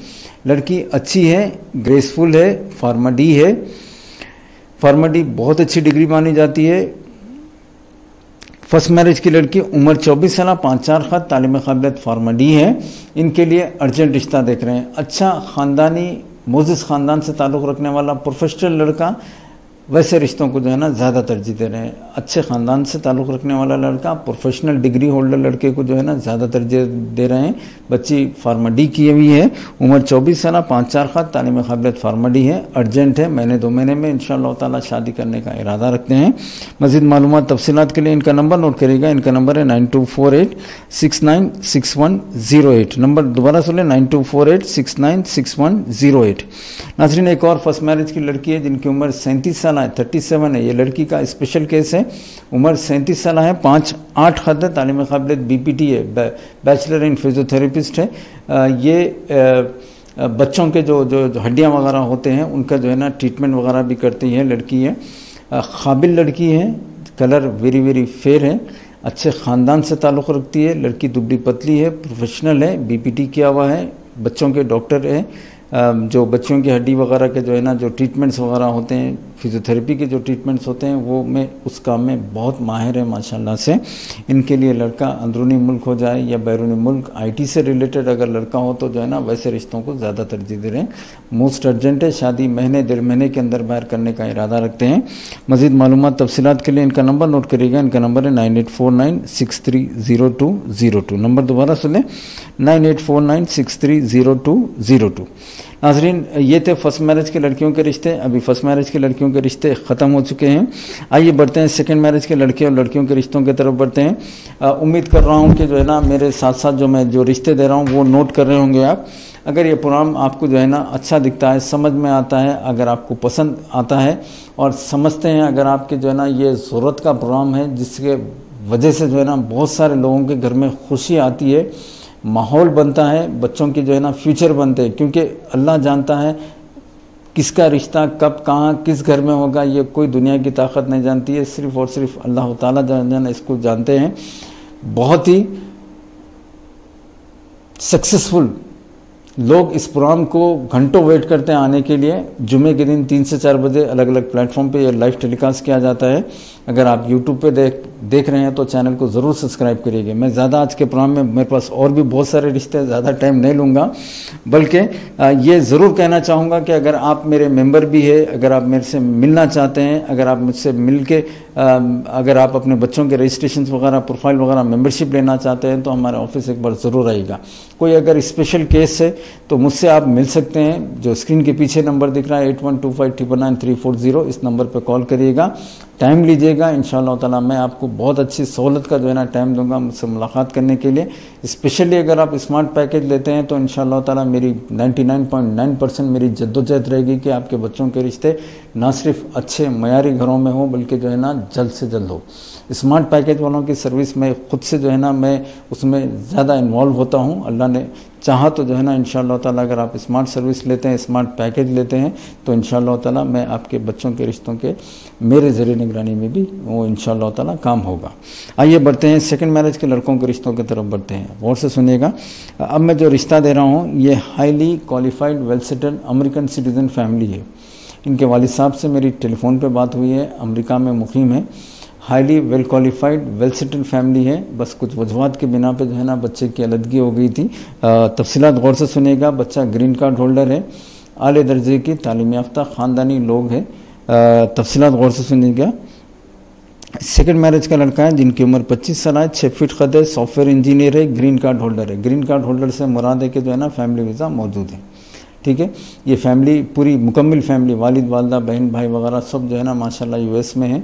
लड़की अच्छी है ग्रेसफुल है फार्मा डी है। फार्मा डी बहुत अच्छी डिग्री मानी जाती है। फ़र्स्ट मैरिज की लड़की उम्र 24 साल, पाँच चार खत, तालीम काबिलियत फार्मा डी है। इनके लिए अर्जेंट रिश्ता देख रहे हैं। अच्छा ख़ानदानी मोजिस ख़ानदान से ताल्लुक़ रखने वाला प्रोफेशनल लड़का वैसे रिश्तों को जो है ना ज़्यादा तरजीह दे रहे हैं। अच्छे ख़ानदान से ताल्लुक़ रखने वाला लड़का प्रोफेशनल डिग्री होल्डर लड़के को जो है ना ज़्यादा तरजीह दे रहे हैं। बच्ची फार्मा डी की हुई है, उम्र चौबीस साल पाँच चार खात, तालीम काबिलियत फार्मा डी है अर्जेंट है, महीने दो महीने में इन ताला शादी करने का इरादा रखते हैं। मजीद मालूम तफसीत के लिए इनका नंबर नोट करेगा इनका नंबर है nine two four eight six nine six one zero eight. Number दोबारा सुन लें, nine two four eight six nine six one zero eight. नाजरीन, एक और फ़र्स्ट मैरिज की लड़की है, जिनकी उम्र सैंतीस साल है थर्टी सेवन है। ये लड़की का स्पेशल केस है। उम्र सैंतीस साल है पाँच आठ हद है तालीम काबिलियत बी पी टी है बैचलर इन फिजियोथेरेपिस्ट है। ये बच्चों के जो जो, हड्डियाँ वगैरह होते हैं उनका जो है ना ट्रीटमेंट वगैरह भी करती है लड़की है। काबिल लड़की है कलर वेरी वेरी फेयर है अच्छे ख़ानदान से ताल्लुक़ रखती है लड़की दुबली पतली है प्रोफेशनल है बीपीटी किया हुआ है बच्चों के डॉक्टर है। जो बच्चों की हड्डी वगैरह के जो है ना जो ट्रीटमेंट्स वगैरह होते हैं फिजियोथेरेपी के जो ट्रीटमेंट्स होते हैं, वो मैं, उस काम में बहुत माहिर है, माशाल्लाह से। इनके लिए लड़का अंदरूनी मुल्क हो जाए या बैरूनी मुल्क आईटी से रिलेटेड अगर लड़का हो तो जो है ना, वैसे रिश्तों को ज़्यादा तरजीह दे रहे। हैं मोस्ट अर्जेंट है, शादी महीने, डेढ़ महीने के अंदर बाहर करने का इरादा रखते हैं। मजीद मालूम तफसीत के लिए इनका नंबर नोट करिएगा। इनका नंबर है nine eight four nine six three zero two zero two. Number दोबारा सुने nine eight four nine six three zero two zero two. नाजरीन, ये थे फ़र्स्ट मैरिज के लड़कियों के रिश्ते। अभी फ़र्स्ट मैरिज के लड़कियों के रिश्ते ख़त्म हो चुके हैं। आइए बढ़ते हैं सेकंड मैरिज के लड़के और लड़कियों के रिश्तों की तरफ़ बढ़ते हैं। उम्मीद कर रहा हूँ कि जो है ना, मेरे साथ साथ जो मैं जो रिश्ते दे रहा हूँ, वो नोट कर रहे होंगे आप। अगर ये प्रोग्राम आपको जो है ना अच्छा दिखता है, समझ में आता है, अगर आपको पसंद आता है, और समझते हैं अगर आपके जो है ना ये ज़रूरत का प्रोग्राम है, जिसके वजह से जो है ना बहुत सारे लोगों के घर में खुशी आती है माहौल बनता है, बच्चों के जो है ना फ्यूचर बनते हैं, क्योंकि अल्लाह जानता है किसका रिश्ता कब, कहाँ, किस घर में होगा, ये कोई दुनिया की ताकत नहीं जानती है, सिर्फ़ और सिर्फ़ अल्लाह ताला जान इसको जानते हैं। बहुत ही सक्सेसफुल लोग इस प्रोग्राम को घंटों वेट करते हैं आने के लिए। जुमे के दिन तीन से चार बजे अलग अलग प्लेटफॉर्म पे ये लाइव टेलीकास्ट किया जाता है। अगर आप यूट्यूब पे देख देख रहे हैं तो चैनल को ज़रूर सब्सक्राइब करिएगा। मैं ज़्यादा आज के प्रोग्राम में, मेरे पास और भी बहुत सारे रिश्ते ज़्यादा टाइम नहीं लूँगा। बल्कि ये ज़रूर कहना चाहूँगा कि अगर आप मेरे मेंबर भी है, अगर आप मेरे से मिलना चाहते हैं, अगर आप मुझसे मिल के अगर आप अपने बच्चों के रजिस्ट्रेशन वगैरह प्रोफ़ाइल वगैरह मेम्बरशिप लेना चाहते हैं तो हमारे ऑफ़िस एक बार ज़रूर आएगा कोई अगर स्पेशल केस है तो मुझसे आप मिल सकते हैं। जो स्क्रीन के पीछे नंबर दिख रहा है, eight one two five triple nine, three four zero, इस नंबर पर कॉल करिएगा। टाइम लीजिएगा इन ताला मैं आपको बहुत अच्छी सहूलत का जो है ना टाइम दूँगा मुझसे मुलाकात करने के लिए। स्पेशली अगर आप स्मार्ट पैकेज लेते हैं तो इन ताला मेरी 99.9 परसेंट मेरी जद्दोजहद रहेगी कि आपके बच्चों के रिश्ते ना सिर्फ़ अच्छे मयारी घरों में हो, बल्कि जो है ना जल्द से जल्द हो। स्मार्ट पैकेज वालों की सर्विस में खुद से जो है ना मैं उसमें ज़्यादा इन्वॉल्व होता हूँ। अल्लाह ने चाहा तो जो है ना इन ताला अगर आप स्मार्ट सर्विस लेते हैं स्मार्ट पैकेज लेते हैं तो इन ताला मैं आपके बच्चों के, रिश्तों के, मेरे ज़रिए निगरानी में भी वो इन ताला काम होगा। आइए बढ़ते हैं सेकंड मैरिज के लड़कों के रिश्तों की तरफ़ बढ़ते हैं। गौर से सुनिएगा। अब मैं जो रिश्ता दे रहा हूँ, ये highly qualified well settled American citizen family है। इनके वालिद साहब से मेरी टेलीफोन पर बात हुई है, अमरीका में मुकीम है। Highly well qualified, well settle family है। बस कुछ वजूहत के बिना पे जो है ना बच्चे की अलदगी हो गई थी। तफसीत गौर से सुनेगा बच्चा ग्रीन कार्ड होल्डर है। आले दर्जे की तालीम याफ्ता ख़ानदानी लोग है। तफसीत गौर से सुनेगा सेकेंड मैरिज का लड़का है, जिनकी उम्र 25 साल है छः फीट कद है सॉफ्टवेयर इंजीनियर है, ग्रीन कार्ड होल्डर है। ग्रीन कार्ड होल्डर से मुराद कि जो है ना फैमिली वीज़ा मौजूद है। ठीक है? ये फैमिली पूरी मुकम्मल फैमिली वालिद, वालदा, बहन, भाई वगैरह सब जो है ना, माशाल्लाह यूएस में है।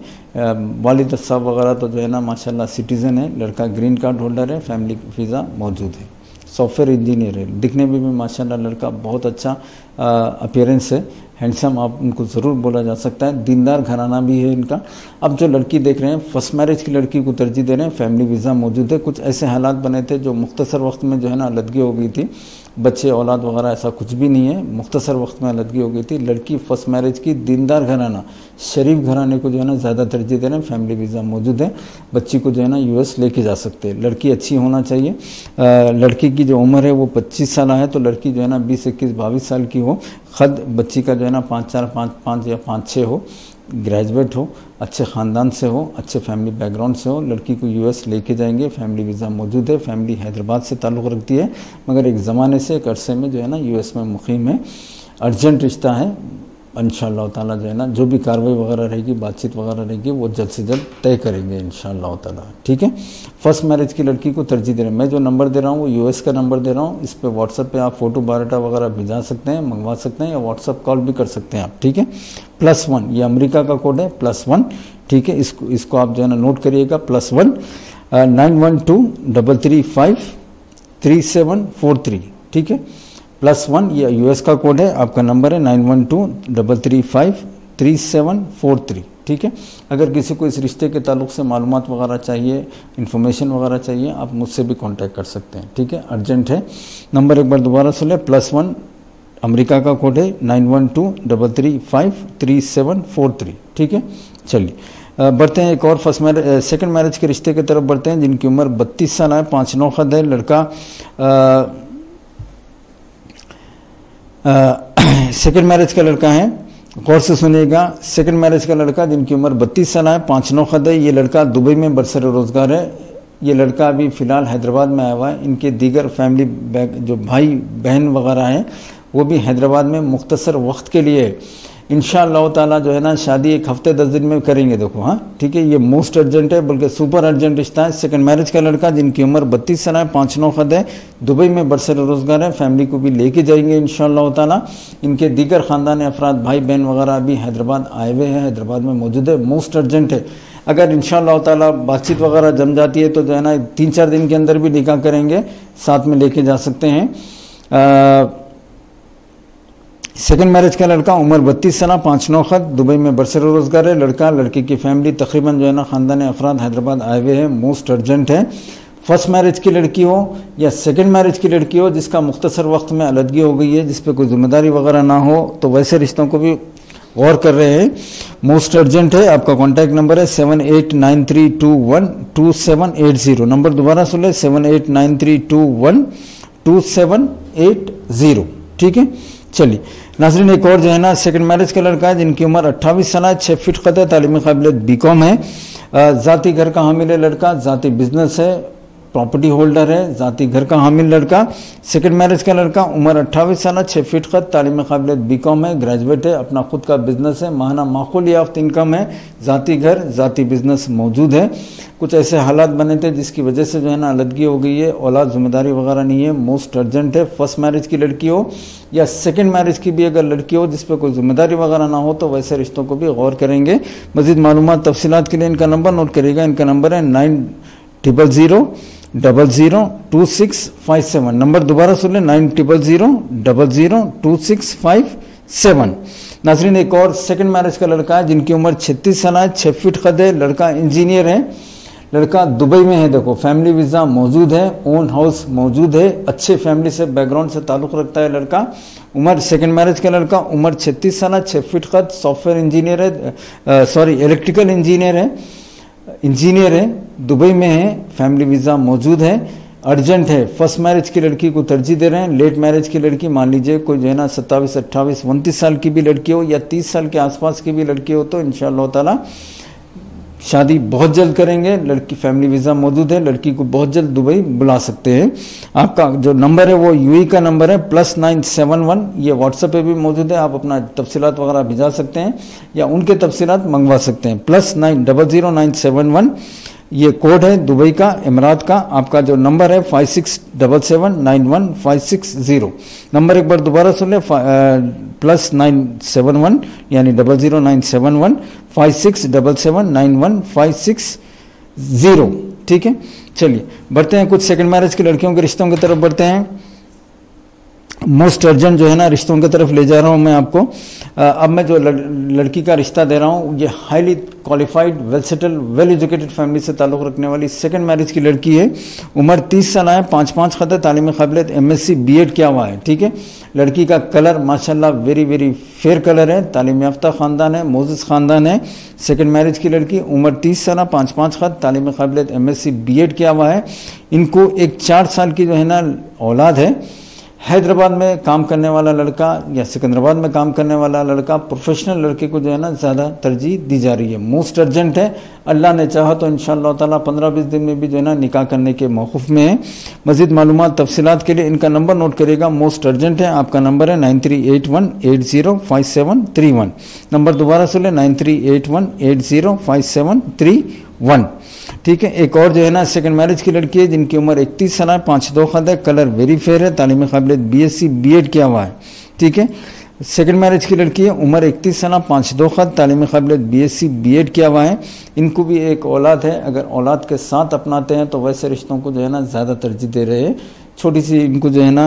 वालिद साहब वगैरह तो जो है ना, माशाल्लाह सिटीज़न है। लड़का ग्रीन कार्ड होल्डर है फैमिली वीज़ा मौजूद है। सॉफ्टवेयर इंजीनियर है। दिखने में भी माशाल्लाह लड़का बहुत अच्छा अपेयरेंस है। हैंडसम आप उनको ज़रूर बोला जा सकता है। दीनदार घराना भी है इनका। अब जो लड़की देख रहे हैं फ़र्स्ट मैरिज की लड़की को तरजीह दे रहे हैं। फैमिली वीज़ा मौजूद है। कुछ ऐसे हालात बने थे जो मुख्तसर वक्त में जो है ना अलदगी हो गई थी। बच्चे, औलाद वगैरह, ऐसा कुछ भी नहीं है। मुख्तसर वक्त में अलदगी हो गई थी। लड़की फ़र्स्ट मैरिज की दीनदार घराना, शरीफ घराने को जो है ना ज़्यादा तरजीह दे रहे हैं फैमिली वीज़ा मौजूद है। बच्ची को जो है ना यूएस लेके जा सकते हैं। लड़की अच्छी होना चाहिए। लड़की की जो उम्र है वो पच्चीस साल है तो लड़की जो है ना बीस, इक्कीस, बाईस साल की हो। खद बच्ची का जो है ना पाँच, चार, पाँच पाँच या पाँच छः हो। ग्रेजुएट हो, अच्छे ख़ानदान से हो, अच्छे फैमिली बैकग्राउंड से हो, लड़की को यूएस लेके जाएँगे फैमिली वीज़ा मौजूद है फैमिली हैदराबाद से ताल्लुक़ रखती है, मगर एक ज़माने से एक अरसे में जो है ना यूएस में मुकीम है अर्जेंट रिश्ता है इन ताला जो है ना, जो भी कार्रवाई वगैरह रहेगी, बातचीत वगैरह रहेगी, वो जल्द से जल्द तय करेंगे इन ताला। ठीक है? फ़र्स्ट मैरिज की लड़की को तरजीह दे रहे हैं। मैं जो नंबर दे रहा हूँ, वो यूएस का नंबर दे रहा हूँ। इस पर व्हाट्सअप पर आप फ़ोटो बायोडाटा वगैरह भिजा सकते हैं, मंगवा सकते हैं या व्हाट्सअप कॉल भी कर सकते हैं आप। ठीक है? प्लस वन ये अमरीका का कोड है प्लस वन ठीक है? इसको इसको आप जो है ना नोट करिएगा plus one nine one two double three five three seven four three ठीक है? प्लस वन, ये यूएस का कोड है, आपका नंबर है nine one two double three five three seven four three, ठीक है? अगर किसी को इस रिश्ते के ताल्लुक से मालूम वगैरह चाहिए, इन्फॉर्मेशन वगैरह चाहिए, आप मुझसे भी कांटेक्ट कर सकते हैं, ठीक है? अर्जेंट है। नंबर एक बार दोबारा सुन लें, प्लस वन, अमेरिका का कोड है, nine one two double three five three seven four three, ठीक है? चलिए बढ़ते हैं एक और फ़र्स्ट मैरिज सेकेंड मैरिज के रिश्ते की तरफ़ बढ़ते हैं, जिनकी उम्र बत्तीस साल है, पाँच नौ खद है, लड़का सेकेंड मैरिज [clears throat] का लड़का है गौर से सुनिएगा सेकंड मैरिज का लड़का जिनकी उम्र बत्तीस साल है, पाँच नौ खद है। ये लड़का दुबई में बरसर रोज़गार है। ये लड़का अभी फ़िलहाल हैदराबाद में आया हुआ है। इनके दीगर फैमिली जो भाई बहन वगैरह हैं, वो भी हैदराबाद में मुख्तसर वक्त के लिए इन ताला जो है ना, शादी एक हफ़्ते दस दिन में करेंगे देखो हाँ? ठीक है, ये मोस्ट अर्जेंट है, बल्कि सुपर अर्जेंट रिश्ता है। सेकंड मैरिज का लड़का जिनकी उम्र बत्तीस साल है, पाँच नौ खद है, दुबई में बरसर रोज़गार है फैमिली को भी लेके जाएँगे इन ताला। इनके दीगर ख़ानदान अफराद, भाई बहन वगैरह अभी हैदराबाद आए हुए हैं, हैदराबाद में मौजूद है मोस्ट अर्जेंट है। अगर इन ताला बातचीत वगैरह जम जाती है तो जो है ना, तीन चार दिन के अंदर भी निकाह करेंगे, साथ में लेके जा सकते हैं। सेकेंड मैरिज का लड़का उम्र बत्तीस साल पाँच नौ खत, दुबई में बरसर रोज़गार है। लड़का, लड़की की फैमिली तकरीबन जो है ना, ख़ानदान अफराद हैदराबाद आए हुए हैं मोस्ट अर्जेंट है। फ़र्स्ट मैरिज की लड़की हो या सेकेंड मैरिज की लड़की हो, जिसका मुख्तसर वक्त में अलदगी हो गई है, जिस पर कोई ज़िम्मेदारी वगैरह ना हो तो वैसे रिश्तों को भी गौर कर रहे हैं। मोस्ट अर्जेंट है, आपका कॉन्टैक्ट नंबर है seven eight nine three two one two seven eight zero number दोबारा सुन ले seven eight nine three two one two seven eight zero ठीक है? चलिए नाजरीन, एक और जो है ना सेकंड मैरिज का लड़का है, जिनकी उम्र अट्ठावीस साल है छः फिट कद है तालीमी काबिलियत बी कॉम है। ज़ाती घर का हामिल है लड़का? ज़ाती बिज़नेस है। प्रॉपर्टी होल्डर है, ज़ाती घर का हामिल लड़का सेकंड मैरिज का लड़का, उम्र अट्ठावीस साल छः फीट कद तालीम काबिलियत बी कॉम है ग्रेजुएट है, अपना खुद का बिज़नेस है, माहाना माकूल याफ्त इनकम है, ज़ाती घर, ज़ाती बिज़नेस मौजूद है। कुछ ऐसे हालात बने थे जिसकी वजह से जो है ना अलदगी हो गई है, औलाद ज़िम्मेदारी वगैरह नहीं है मोस्ट अर्जेंट है फ़र्स्ट मैरिज की लड़की हो, या सेकेंड मैरिज की भी अगर लड़की हो जिस पर कोई ज़िम्मेदारी वगैरह ना हो तो वैसे रिश्तों को भी गौर करेंगे। मजीद मालूम तफसीत के लिए इनका नंबर नोट करेगा इनका नंबर है nine triple zero double zero two six five seven number दोबारा सुन लें nine triple zero double zero two six five seven नाजरीन, एक और सेकंड मैरिज का लड़का है, जिनकी उम्र छत्तीस साल है छः फीट कद है, लड़का इंजीनियर है। लड़का दुबई में है, देखो फैमिली वीज़ा मौजूद है ओन हाउस मौजूद है, अच्छे फैमिली से बैकग्राउंड से ताल्लुक़ रखता है लड़का। उम्र सेकंड मैरिज का लड़का, उम्र छत्तीस साल छः फीट कद सॉफ्टवेयर इंजीनियर है सॉरी इलेक्ट्रिकल इंजीनियर है। इंजीनियर है, दुबई में है, फैमिली वीज़ा मौजूद है, अर्जेंट है। फ़र्स्ट मैरिज की लड़की को तरजीह दे रहे हैं, लेट मैरिज की लड़की, मान लीजिए कोई जो है ना, सत्ताईस, अट्ठाईस, उनतीस साल की भी लड़की हो या तीस साल के आसपास की भी लड़की हो तो इन ताला शादी बहुत जल्द करेंगे, लड़की फैमिली वीज़ा मौजूद है, लड़की को बहुत जल्द दुबई बुला सकते हैं। आपका जो नंबर है वो यूई का नंबर है प्लस नाइन सेवन वन ये व्हाट्सएप पे भी मौजूद है, आप अपना तफसीत वगैरह भिजा सकते हैं या उनके तफसीत मंगवा सकते हैं। Plus nine double zero nine seven one ये कोड है दुबई का, इमरात का, आपका जो नंबर है five six double seven nine one five six zero number एक बार दोबारा सुन ले प्लस नाइन सेवन वन यानी double zero nine seven one five six double seven nine one five six zero ठीक है? चलिए, बढ़ते हैं कुछ सेकंड मैरिज की लड़कियों के रिश्तों की तरफ़ बढ़ते हैं। मोस्ट अर्जेंट जो है ना रिश्तों की तरफ़ ले जा रहा हूँ मैं आपको। अब मैं जो लड़की का रिश्ता दे रहा हूँ, ये highly qualified well settle well educated family से ताल्लुक़ रखने वाली सेकंड मैरिज की लड़की है। उम्र तीस साल है पाँच पाँच खत तालीम काबिलियत M S C B Ed क्या हुआ है, ठीक है? लड़की का कलर माशाल्लाह वेरी वेरी फेयर कलर है, तालीम याफ्ता ख़ानदान है मोजिस ख़ानदान है। सेकेंड मैरिज की लड़की, उम्र तीस साल पाँच पाँच खत तालीम काबिलियत M S C B Ed क्या हुआ है। इनको एक चार साल की जो है ना औलाद है। हैदराबाद में काम करने वाला लड़का या सिकंदराबाद में काम करने वाला लड़का प्रोफेशनल लड़के को जो है ना ज़्यादा तरजीह दी जा रही है। मोस्ट अर्जेंट है। अल्लाह ने चाहा तो इन ताला पंद्रह बीस दिन में भी जो है ना निकाह करने के मौकूफ़ में है। मजीद मालूम तफसीत के लिए इनका नंबर नोट करेगा मोस्ट अर्जेंट है। आपका नंबर है nine three eight one eight zero five seven three one number दोबारा सुन लें nine three eight one eight zero five seven three one ठीक है, एक और जो है ना सेकंड मैरिज की लड़की है, जिनकी उम्र इकतीस साल है, पाँच दो खद है कलर वेरी फेयर है, तालीम काबिलियत B S C B Ed किया हुआ है। ठीक है सेकेंड मैरिज की लड़की है, उम्र इकतीस साल पाँच दो खत, तालीम काबिलियत B S C B Ed किया हुआ है। इनको भी एक औलाद है, अगर औलाद के साथ अपनाते हैं तो वैसे रिश्तों को जो है ना, ज़्यादा तरजीह दे रहे हैं। छोटी सी इनको जो है ना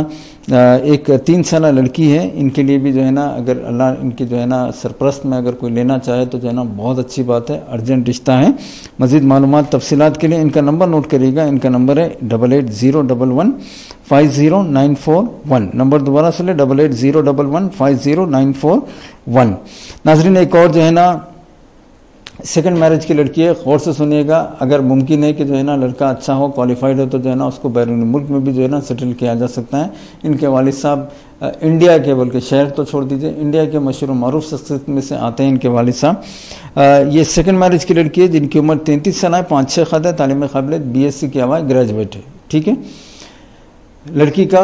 एक तीन साल लड़की है, इनके लिए भी जो है ना, अगर अल्लाह इनकी जो है ना, सरप्रस्त में अगर कोई लेना चाहे तो जो है ना, बहुत अच्छी बात है, अर्जेंट रिश्ता है। मजीद मालूम तफसीत के लिए इनका नंबर नोट करिएगा, इनका नंबर है double eight zero double one five zero nine four one number दोबारा सुन ले double eight zero double one five zero nine four one नाजरीन, एक और जो है ना सेकंड मैरिज की लड़की है, गौर से सुनिएगा, अगर मुमकिन है कि जो है ना लड़का अच्छा हो क्वालिफाइड हो तो जो है ना उसको बैरून मुल्क में भी जो है ना सेटल किया जा सकता है। इनके वालिद साहब इंडिया के, बल्कि शहर तो छोड़ दीजिए इंडिया के मशहूर मरूफ शख्सियत में से आते हैं इनके वालिद साहब। ये सेकंड मैरिज की लड़की है, जिनकी उम्र तैंतीस साल है, पाँच छः खत है, तालीम काबिल बी एस सी किया हुआ है ग्रेजुएट है, ठीक है? लड़की का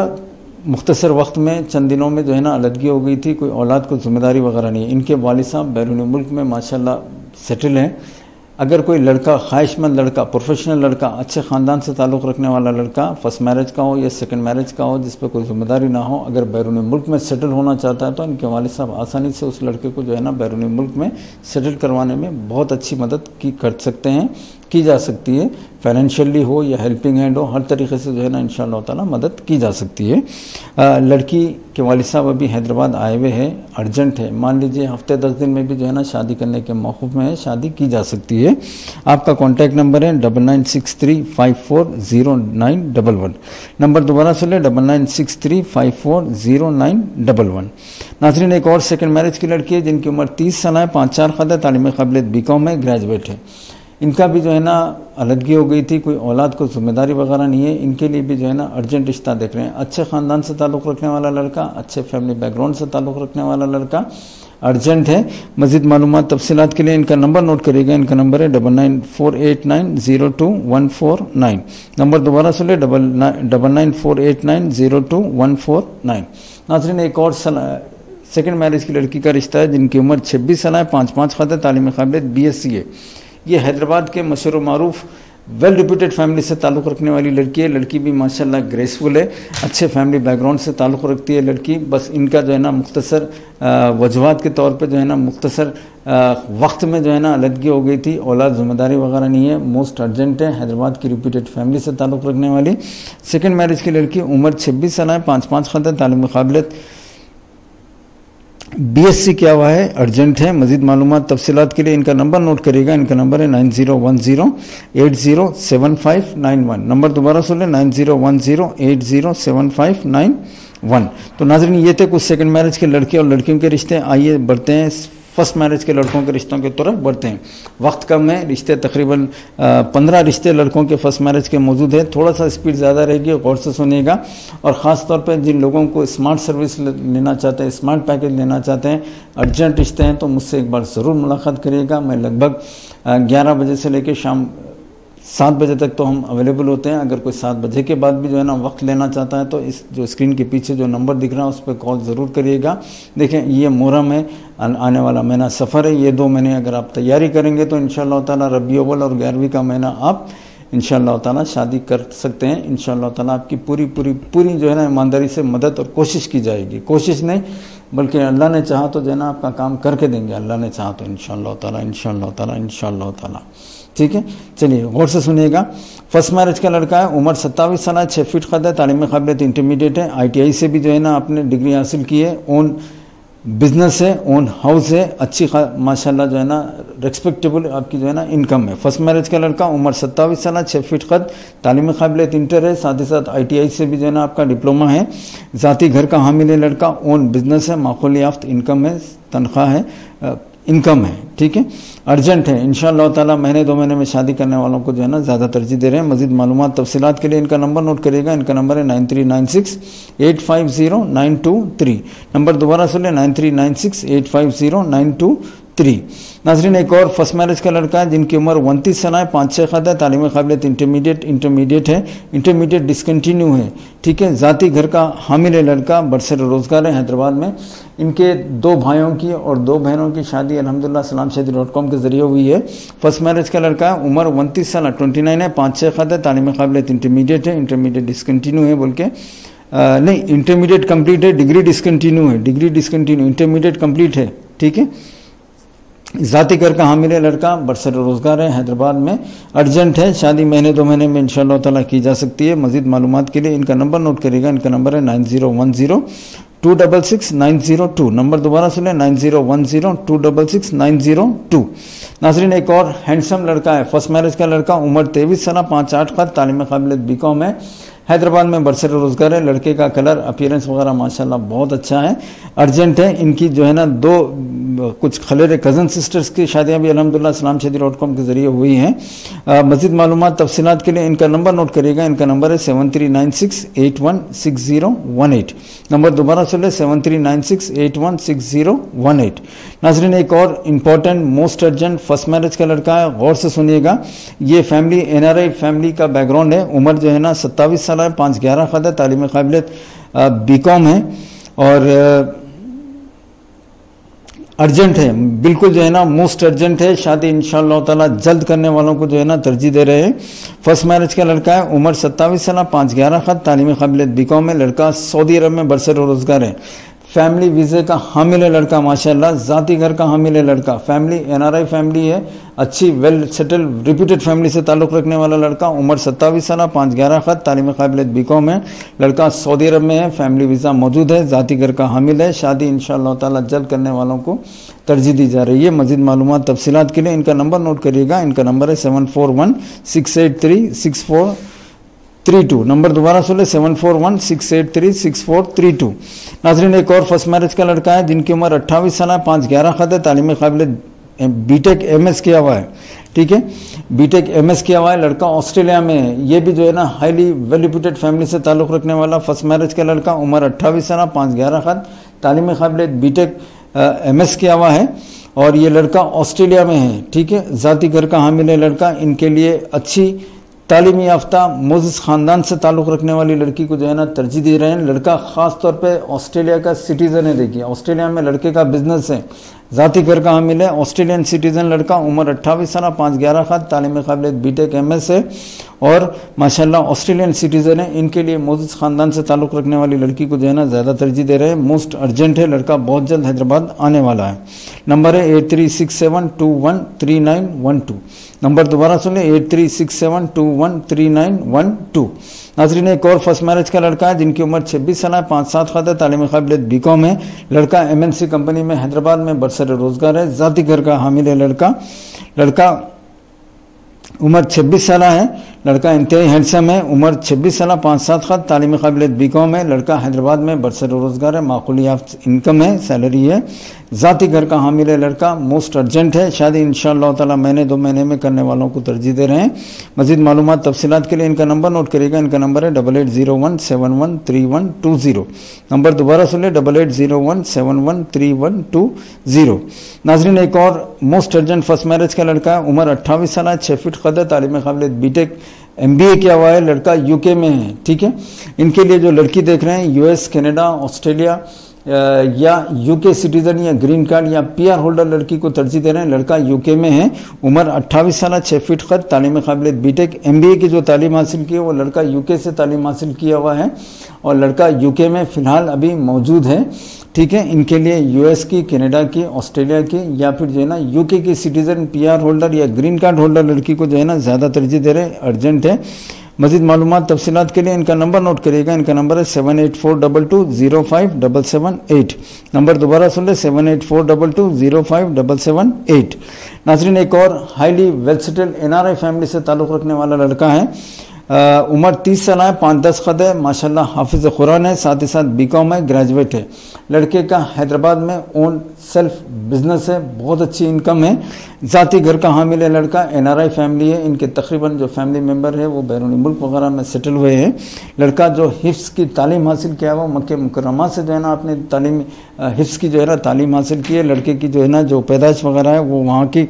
मुख्तसर वक्त में, चंद दिनों में जो है ना अलदगी हो गई थी, कोई औलाद को ज़िम्मेदारी वगैरह नहीं है। इनके वालिद साहब बैरून मुल्क में, माशाल्लाह सेटल हैं। अगर कोई लड़का, ख्वाहिशमंद लड़का प्रोफेशनल लड़का, अच्छे ख़ानदान से ताल्लुक़ रखने वाला लड़का फ़र्स्ट मैरिज का हो या सेकंड मैरिज का हो, जिस पर कोई ज़िम्मेदारी ना हो, अगर बैरून मुल्क में सेटल होना चाहता है तो इनके वाले साहब आसानी से उस लड़के को जो है ना बैरून मुल्क में सेटल करवाने में बहुत अच्छी मदद की कर सकते हैं। की जा सकती है। फाइनेंशियली हो या हेल्पिंग हैंड हो हर तरीके से जो है ना इन ताला मदद की जा सकती है। आ, लड़की के वालिद साहब अभी हैदराबाद आए हुए हैं अर्जेंट है। मान लीजिए हफ़्ते दस दिन में भी जो है ना शादी करने के मौकूफ में है शादी की जा सकती है। आपका कॉन्टैक्ट नंबर है double nine six three five four zero nine double one number दोबारा सुन लें double nine six three five four zero nine double one नाजरीन एक और सेकेंड मैरिज की लड़की है जिनकी उम्र तीस साल है पाँच चार है तालीम काबिलियत बी कॉम है ग्रेजुएट है। इनका भी जो है ना अलदगी हो गई थी, कोई औलाद को ज़िम्मेदारी वगैरह नहीं है, इनके लिए भी जो है ना अर्जेंट रिश्ता देख रहे हैं। अच्छे ख़ानदान से ताल्लुक़ रखने वाला लड़का, अच्छे फैमिली बैकग्राउंड से ताल्लुक़ रखने वाला लड़का अर्जेंट है। मजीद मालूम तफसीत के लिए इनका नंबर नोट करिएगा। इनका नंबर है double nine four eight nine zero two one four nine. Number दोबारा सुन double double nine four eight nine zero two one four nine. नाजरीन, एक और सेकेंड मैरिज की लड़की का रिश्ता है, जिनकी उम्र छब्बीस साल है, पाँच पाँच खाते तालीम काबिलियत बी एस सी है ये हैदराबाद के मशहूर मरूफ वेल रिप्यूटेड फैमिली से ताल्लुक़ रखने वाली लड़की है। लड़की भी माशाल्लाह ग्रेसफुल है। अच्छे फैमिली बैकग्राउंड से ताल्लुक़ रखती है लड़की। बस इनका जो है ना मुख्तसर वजूहत के तौर पे जो है ना मुख्तसर वक्त में जो है ना अलदगी हो गई थी। औलाद ज़िम्मेदारी वगैरह नहीं है। मोस्ट अर्जेंट है। हैदराबाद की रिप्यूटेड फैमिली से ताल्लुक़ रखने वाली। सेकेंड मैरिज की लड़की उम्र छब्बीस साल है। पाँच पाँच खत है तालीम काबिलियत बीएससी क्या हुआ है? अर्जेंट है, मजीद मालूम तफसीत के लिए इनका नंबर नोट करिएगा। इनका नंबर है nine zero one zero, eight zero seven five nine one. Number दोबारा सुन लें, nine zero one zero, eight zero seven five nine one. तो नाजरन, ये थे कुछ सेकंड मैरिज के लड़के और लड़कियों के रिश्ते। आइए बढ़ते हैं फ़र्स्ट मैरिज के लड़कों के रिश्तों की तरफ़ बढ़ते हैं। वक्त कम है, रिश्ते तकरीबन पंद्रह रिश्ते लड़कों के फ़र्स्ट मैरिज के मौजूद हैं। थोड़ा सा स्पीड ज़्यादा रहेगी, गौर से सुनेगा और ख़ास तौर पर जिन लोगों को स्मार्ट सर्विस लेना चाहते हैं, स्मार्ट पैकेज लेना चाहते हैं, अर्जेंट रिश्ते हैं तो मुझसे एक बार ज़रूर मुलाकात करिएगा। मैं लगभग ग्यारह बजे से लेकर शाम सात बजे तक तो हम अवेलेबल होते हैं। अगर कोई सात बजे के बाद भी जो है ना वक्त लेना चाहता है तो इस जो स्क्रीन के पीछे जो नंबर दिख रहा है, उस पर कॉल ज़रूर करिएगा। देखें, ये मुहर्रम है, आने वाला महीना सफ़र है। ये दो महीने अगर आप तैयारी करेंगे तो इन ताला रबी अव्वल और ग्यारहवीं का महीना आप इन ताला शादी कर सकते हैं। इन ताला आपकी पूरी पूरी पूरी जो है ना ईमानदारी से मदद और कोशिश की जाएगी। कोशिश नहीं, बल्कि अल्लाह ने चाहा तो जो है ना आपका काम करके देंगे। अल्लाह ने चाहा तो इन ताला इन ताला इन ताला। ठीक है? चलिए, गौर से सुनिएगा। फ़र्स्ट मैरिज का लड़का है, उम्र सत्तावीस साल है छः फीट कद है, तालीम काबिलियत इंटरमीडिएट है आईटीआई से भी जो है ना आपने डिग्री हासिल की है ओन बिज़नेस है ओन हाउस है, अच्छी माशाल्लाह जो है ना रेस्पेक्टेबल आपकी जो है ना इनकम है। फ़र्स्ट मैरिज का लड़का, उम्र सत्तावीस साल छः फीट कद तालीम काबिलियत इंटर है, साथ ही साथ आईटीआई से भी जो है ना आपका डिप्लोमा है। ज़ाती घर का हामिल है लड़का ओन बिज़नेस है माखोली याफ्त इनकम है, तनख्वाह है इनकम है, ठीक है? अर्जेंट है। इन ताला महीने दो महीने में शादी करने वालों को जो है ना ज़्यादा तरजीह दे रहे हैं। मजीद मालूम तफसीत के लिए इनका नंबर नोट करिएगा। इनका नंबर है nine three nine six eight five zero nine two three. Number दोबारा सुन लें, nine three nine six eight five zero nine two three नाजरीन, एक और फ़र्स्ट मैरिज का लड़का है, जिनकी उम्र उनतीस साल है, पाँच छः खत है, तालीम काबिलियत इंटरमीडिएट इंटरमीडिएट है इंटरमीडिएट डिसकंटिन्यू है, ठीक है? ज़ाती, घर का हामिल है लड़का, बरसर रोज़गार है हैदराबाद में। इनके दो भाइयों की और दो बहनों की शादी अलहमदिल्ला सलाम शादी डॉट कॉम के ज़रिए हुई है। फ़र्स्ट मैरिज का लड़का है, उम्र उनतीस साल ट्वेंटी नाइन है, पाँच छः खत है, तालीम काबिलियत इंटरमीडिएट है इंटरमीडिएट डिसकंटिन्यू है बोल के। नहीं इंटरमीडिएट कंप्लीट है डिग्री डिसकंटिन्यू है डिग्री डिसकंटिन्यू इंटरमीडिएट कंप्लीट है, ठीक है? ज़ाती कर का हामिल लड़का, बरसर रोज़गार है हैदराबाद में, अर्जेंट है, शादी महीने दो महीने में इन ताला की जा सकती है। मजीद मालूम के लिए इनका नंबर नोट करिएगा, इनका नंबर है nine zero one zero two double six, nine zero two. Number दोबारा सुने, nine zero one zero two double six, nine zero two. नाजरीन, एक और हैंडसम लड़का है, फ़र्स्ट मैरिज का लड़का, उम्र तेईस साल, पाँच आठ का तालीम काबिलियत बी कॉम है। हैदराबाद में बरसर रोज़गार है, लड़के का कलर अपीयरेंस वगैरह माशाल्लाह बहुत अच्छा है। अर्जेंट है, इनकी जो है ना, दो, कुछ खलेर कज़न सिस्टर्स की शादियाँ भी अलहमदिल्ला सलाम शादी डॉट कॉम के ज़रिए हुई हैं। मज़ीद मालूम तफसीत के लिए इनका नंबर नोट करिएगा। इनका नंबर है seven three nine six eight one six zero one eight number दोबारा सुन ले seven three nine six eight one six zero one eight नाजरीन, एक और important most urgent first marriage का लड़का है, गौर से सुनिएगा। ये फैमिली एनआरआई फैमिली का बैकग्राउंड है। उम्र जो है ना, सत्तावीस साल है पाँच ग्यारह खद तालीम काबिलियत बी कॉम है, और अर्जेंट है, बिल्कुल जो है ना, मोस्ट अर्जेंट है शादी इन ताला जल्द करने वालों को जो है ना तरजीह दे रहे हैं। फ़र्स्ट मैरिज का लड़का है, उम्र सत्तावीस साल पाँच ग्यारह खत, तालीम काबिलियत बी कॉम है, लड़का सऊदी अरब में बरसर रोज़गार है। फैमिली वीज़े का हामिल है लड़का माशाल्लाह ज़ाती घर का हामिल है लड़का, फैमिली एनआरआई फैमिली है अच्छी वेल सेटल रिप्यूटेड फैमिली से ताल्लुक़ रखने वाला लड़का, उम्र सत्तावीस साल, पाँच ग्यारह खत, तालीम काबिलियत बी कॉम है। लड़का सऊदी अरब में है फैमिली वीज़ा मौजूद है, ज़ाती घर का हामिल है। शादी इन ताला जल्द करने वालों को तरजीह दी जा रही है। मजीद मालूम तफसीत के लिए इनका नंबर नोट करिएगा। इनका नंबर है seven four one six eight three six four three two number दोबारा सुन seven four one six eight three six four three two नाजरीन, एक और फ़र्स्ट मैरिज का लड़का है, जिनकी उम्र अट्ठावीस साल है, पाँच ग्यारह खत है, तालीम काबिल बीटेक एम एस किया हुआ है, ठीक है? बीटेक एम एस किया हुआ है, लड़का ऑस्ट्रेलिया में है। ये भी जो है ना हाईली वेल रिप्यूटेड फैमिली से ताल्लुक़ रखने वाला फ़र्स्ट मैरिज का लड़का, उम्र अट्ठावीस साल, पाँच ग्यारह खत तालीम काबिल बीटेक एम एस किया हुआ है। और ये लड़का ऑस्ट्रेलिया में है, ठीक है? ज़ाती, घर का हामिल है लड़का, इनके लिए अच्छी तालीमी याफ्ता मोजिस ख़ानदान से ताल्लुक़ रखने वाली लड़की को जो है ना, तरजीह दे रहे हैं। लड़का ख़ास तौर पे ऑस्ट्रेलिया का सिटीज़न है, देखिए। ऑस्ट्रेलिया में लड़के का बिज़नेस है। ज़ाती घर का हामिल है ऑस्ट्रेलियन सिटीज़न लड़का, उम्र अट्ठावीस साल, पाँच ग्यारह खाद तालीम काबिल बी टेक एम एस है। और माशाल्लाह, ऑस्ट्रेलियन सिटीज़न है, इनके लिए मोजिस ख़ानदान से ताल्लुक़ रखने वाली लड़की को जो है ना, ज़्यादा तरजीह दे रहे हैं। मोस्ट अर्जेंट है, लड़का बहुत जल्द हैदराबाद आने वाला है। नंबर है eight three six seven two one three nine one two. Number दोबारा सुन eight three six seven two one three nine one two. नाजरीन, एक और फ़र्स्ट मैरिज का लड़का है, जिनकी उम्र छब्बीस साल है, पाँच सात खात है, तालीम काबिलियत बी कॉम है। लड़का एम एन सी कंपनी में हैदराबाद में बरसर रोज़गार है। ज़ाती घर का हामिल है लड़का। लड़का उम्र छब्बीस साल है। लड़का इंतहाई हैंडसम है, उम्र छब्बीस साल, पाँच सात खत, तालीम काबिलियत बी कॉम है। लड़का हैदराबाद में बरसर रोज़गार है माकूली इनकम है, सैलरी है। ज़ाती घर का हामिल है लड़का, मोस्ट अर्जेंट है। शादी इन ताला महीने दो महीने में करने वालों को तरजीह दे रहे हैं। मजीद मालूम तफसीत के लिए इनका नंबर नोट करिएगा। इनका नंबर है double eight zero one seven one three one two zero number दोबारा सुन ले double eight zero one seven one three one two zero नाजरीन, एक और मोस्ट अर्जेंट फ़र्स्ट मैरिज का लड़का है, उम्र अट्ठावीस साल है छः फिट कदर तालीम काबिलियत बी टेक एम किया हुआ है, लड़का यूके में है, ठीक है? इनके लिए जो लड़की देख रहे हैं यूएस कनाडा ऑस्ट्रेलिया या यूके सिटीजन या ग्रीन कार्ड या पीआर होल्डर लड़की को तरजीह दे रहे हैं। लड़का यूके में है, उम्र अट्ठाईस साल छः फीट कद तालीम काबिलियत B Tech M B A की जो तालीम हासिल की है, वो लड़का यूके से तालीम हासिल किया हुआ है और लड़का यूके में फ़िलहाल अभी मौजूद है। ठीक है, इनके लिए यूएस की कनाडा की ऑस्ट्रेलिया की या फिर जो है ना यूके की सिटीजन पीआर होल्डर या ग्रीन कार्ड होल्डर लड़की को जो है ना ज़्यादा तरजीह दे रहे हैं अर्जेंट है। मजीद मालूम तफसीत के लिए इनका नंबर नोट करिएगा। इनका नंबर है seven eight four double two zero five double seven eight number दोबारा सुन ले seven eight four double two zero five double seven eight नाजरीन, एक और highly well R I family से ताल्लुक़ रखने वाला लड़का है। उम्र तीस साल है, पाँच दस खद है, माशाल्लाह हाफिज़ कुरान है, साथ ही साथ बी कॉम है ग्रेजुएट है। लड़के का हैदराबाद में ओन सेल्फ बिज़नेस है, बहुत अच्छी इनकम है। ज़ाती घर का हामिल है लड़का एनआरआई फैमिली है, इनके तकरीबन जो फैमिली मेंबर है, वो बैरूनी मुल्क वगैरह में सेटल हुए हैं। लड़का जो हिफ्स की तालीम हासिल किया हुआ मक्के मुकरमा से जो है ना अपने तालीम हिफ्स की जो है ना, तालीम हासिल की है। लड़के की जो है ना, जो पैदाइश वगैरह है, वो वहाँ की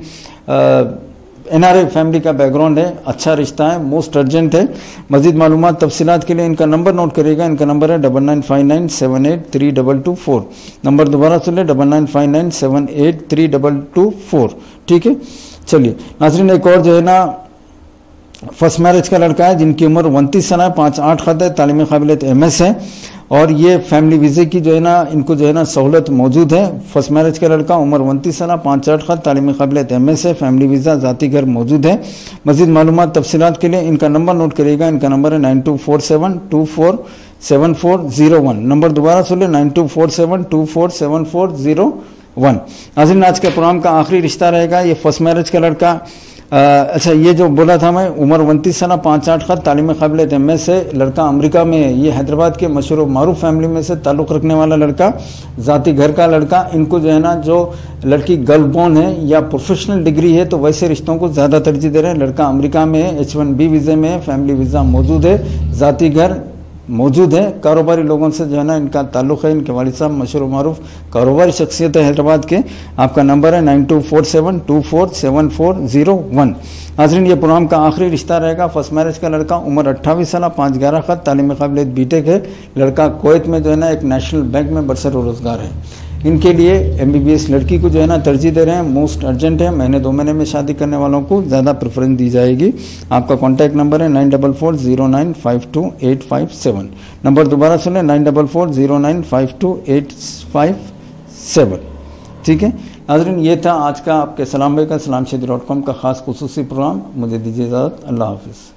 एनआरए फैमिली का बैकग्राउंड है अच्छा रिश्ता है मोस्ट अर्जेंट है। मजीद मालूम तफसीत के लिए इनका नंबर नोट करिएगा। इनका नंबर है double nine five nine seven eight three double two four number दोबारा सुन ले double nine five nine seven eight three double two four ठीक है? चलिए, नाजरीन, एक और जो है ना फ़र्स्ट मैरिज का लड़का है, जिनकी उम्र उनतीस साल है, पाँच आठ खत है, तालीम काबिलियत एम एस है। और ये फैमिली वीज़े की जो है ना, इनको जो है ना सहूलत मौजूद है। फ़र्स्ट मैरिज का लड़का उम्र उनतीस साल, पाँच आठ खत तालीम काबिलियत एम एस है फैमिली वीज़ा ज़ाती घर मौजूद है। मजीद मालूम तफसीत के लिए इनका नंबर नोट करिएगा। इनका नंबर है nine two four seven, two four seven four zero one. Number दोबारा सुन nine two four seven, two four seven four zero one. नाजिन आज के प्रोग्राम का आखिरी रिश्ता रहेगा। ये फ़र्स्ट मैरिज का लड़का अच्छा ये जो बोला था मैं, उम्र उनतीस साल पाँच आठ का तालीम काबिल एम एस से लड़का अमेरिका में है ये हैदराबाद के मशहूर मारूफ फैमिली में से ताल्लुक़ रखने वाला लड़का, ज़ाती घर का लड़का, इनको जो है ना, जो लड़की गर्ल बोर्न है या प्रोफेशनल डिग्री है तो वैसे रिश्तों को ज़्यादा तरजीह दे रहे हैं। लड़का अमरीका में है, एच वन बी वीज़े में है, फैमिली वीज़ा मौजूद है, ज़ाती घर मौजूद है। कारोबारी लोगों से जो है ना, इनका ताल्लुक है, इनके वालिद साहब, मशहूर मरूफ कारोबारी शख्सियत है हैदराबाद के। आपका नंबर है nine two four seven two four seven four zero one. हाजरीन, ये प्रोग्राम का आखिरी रिश्ता रहेगा। फ़र्स्ट मैरिज का लड़का उम्र अट्ठावी साल पाँच ग्यारह खत, तालीम काबिलियत बीटेक है। लड़का कोयत में जो है ना, एक नेशनल बैंक में बरसर रोज़गार है। इनके लिए एमबीबीएस लड़की को जो है ना तरजीह दे रहे हैं मोस्ट अर्जेंट है, महीने दो महीने में शादी करने वालों को ज़्यादा प्रेफरेंस दी जाएगी। आपका कॉन्टैक्ट नंबर है nine double four zero nine five two eight five seven number दोबारा सुने nine double four zero nine five two eight five seven ठीक है? नाजरीन, ये था आज का आपके सलाम का सलाम का खास खसूसी प्रोग्राम। मुझे दीजिए इजाज़त। अल्लाह हाफिज़।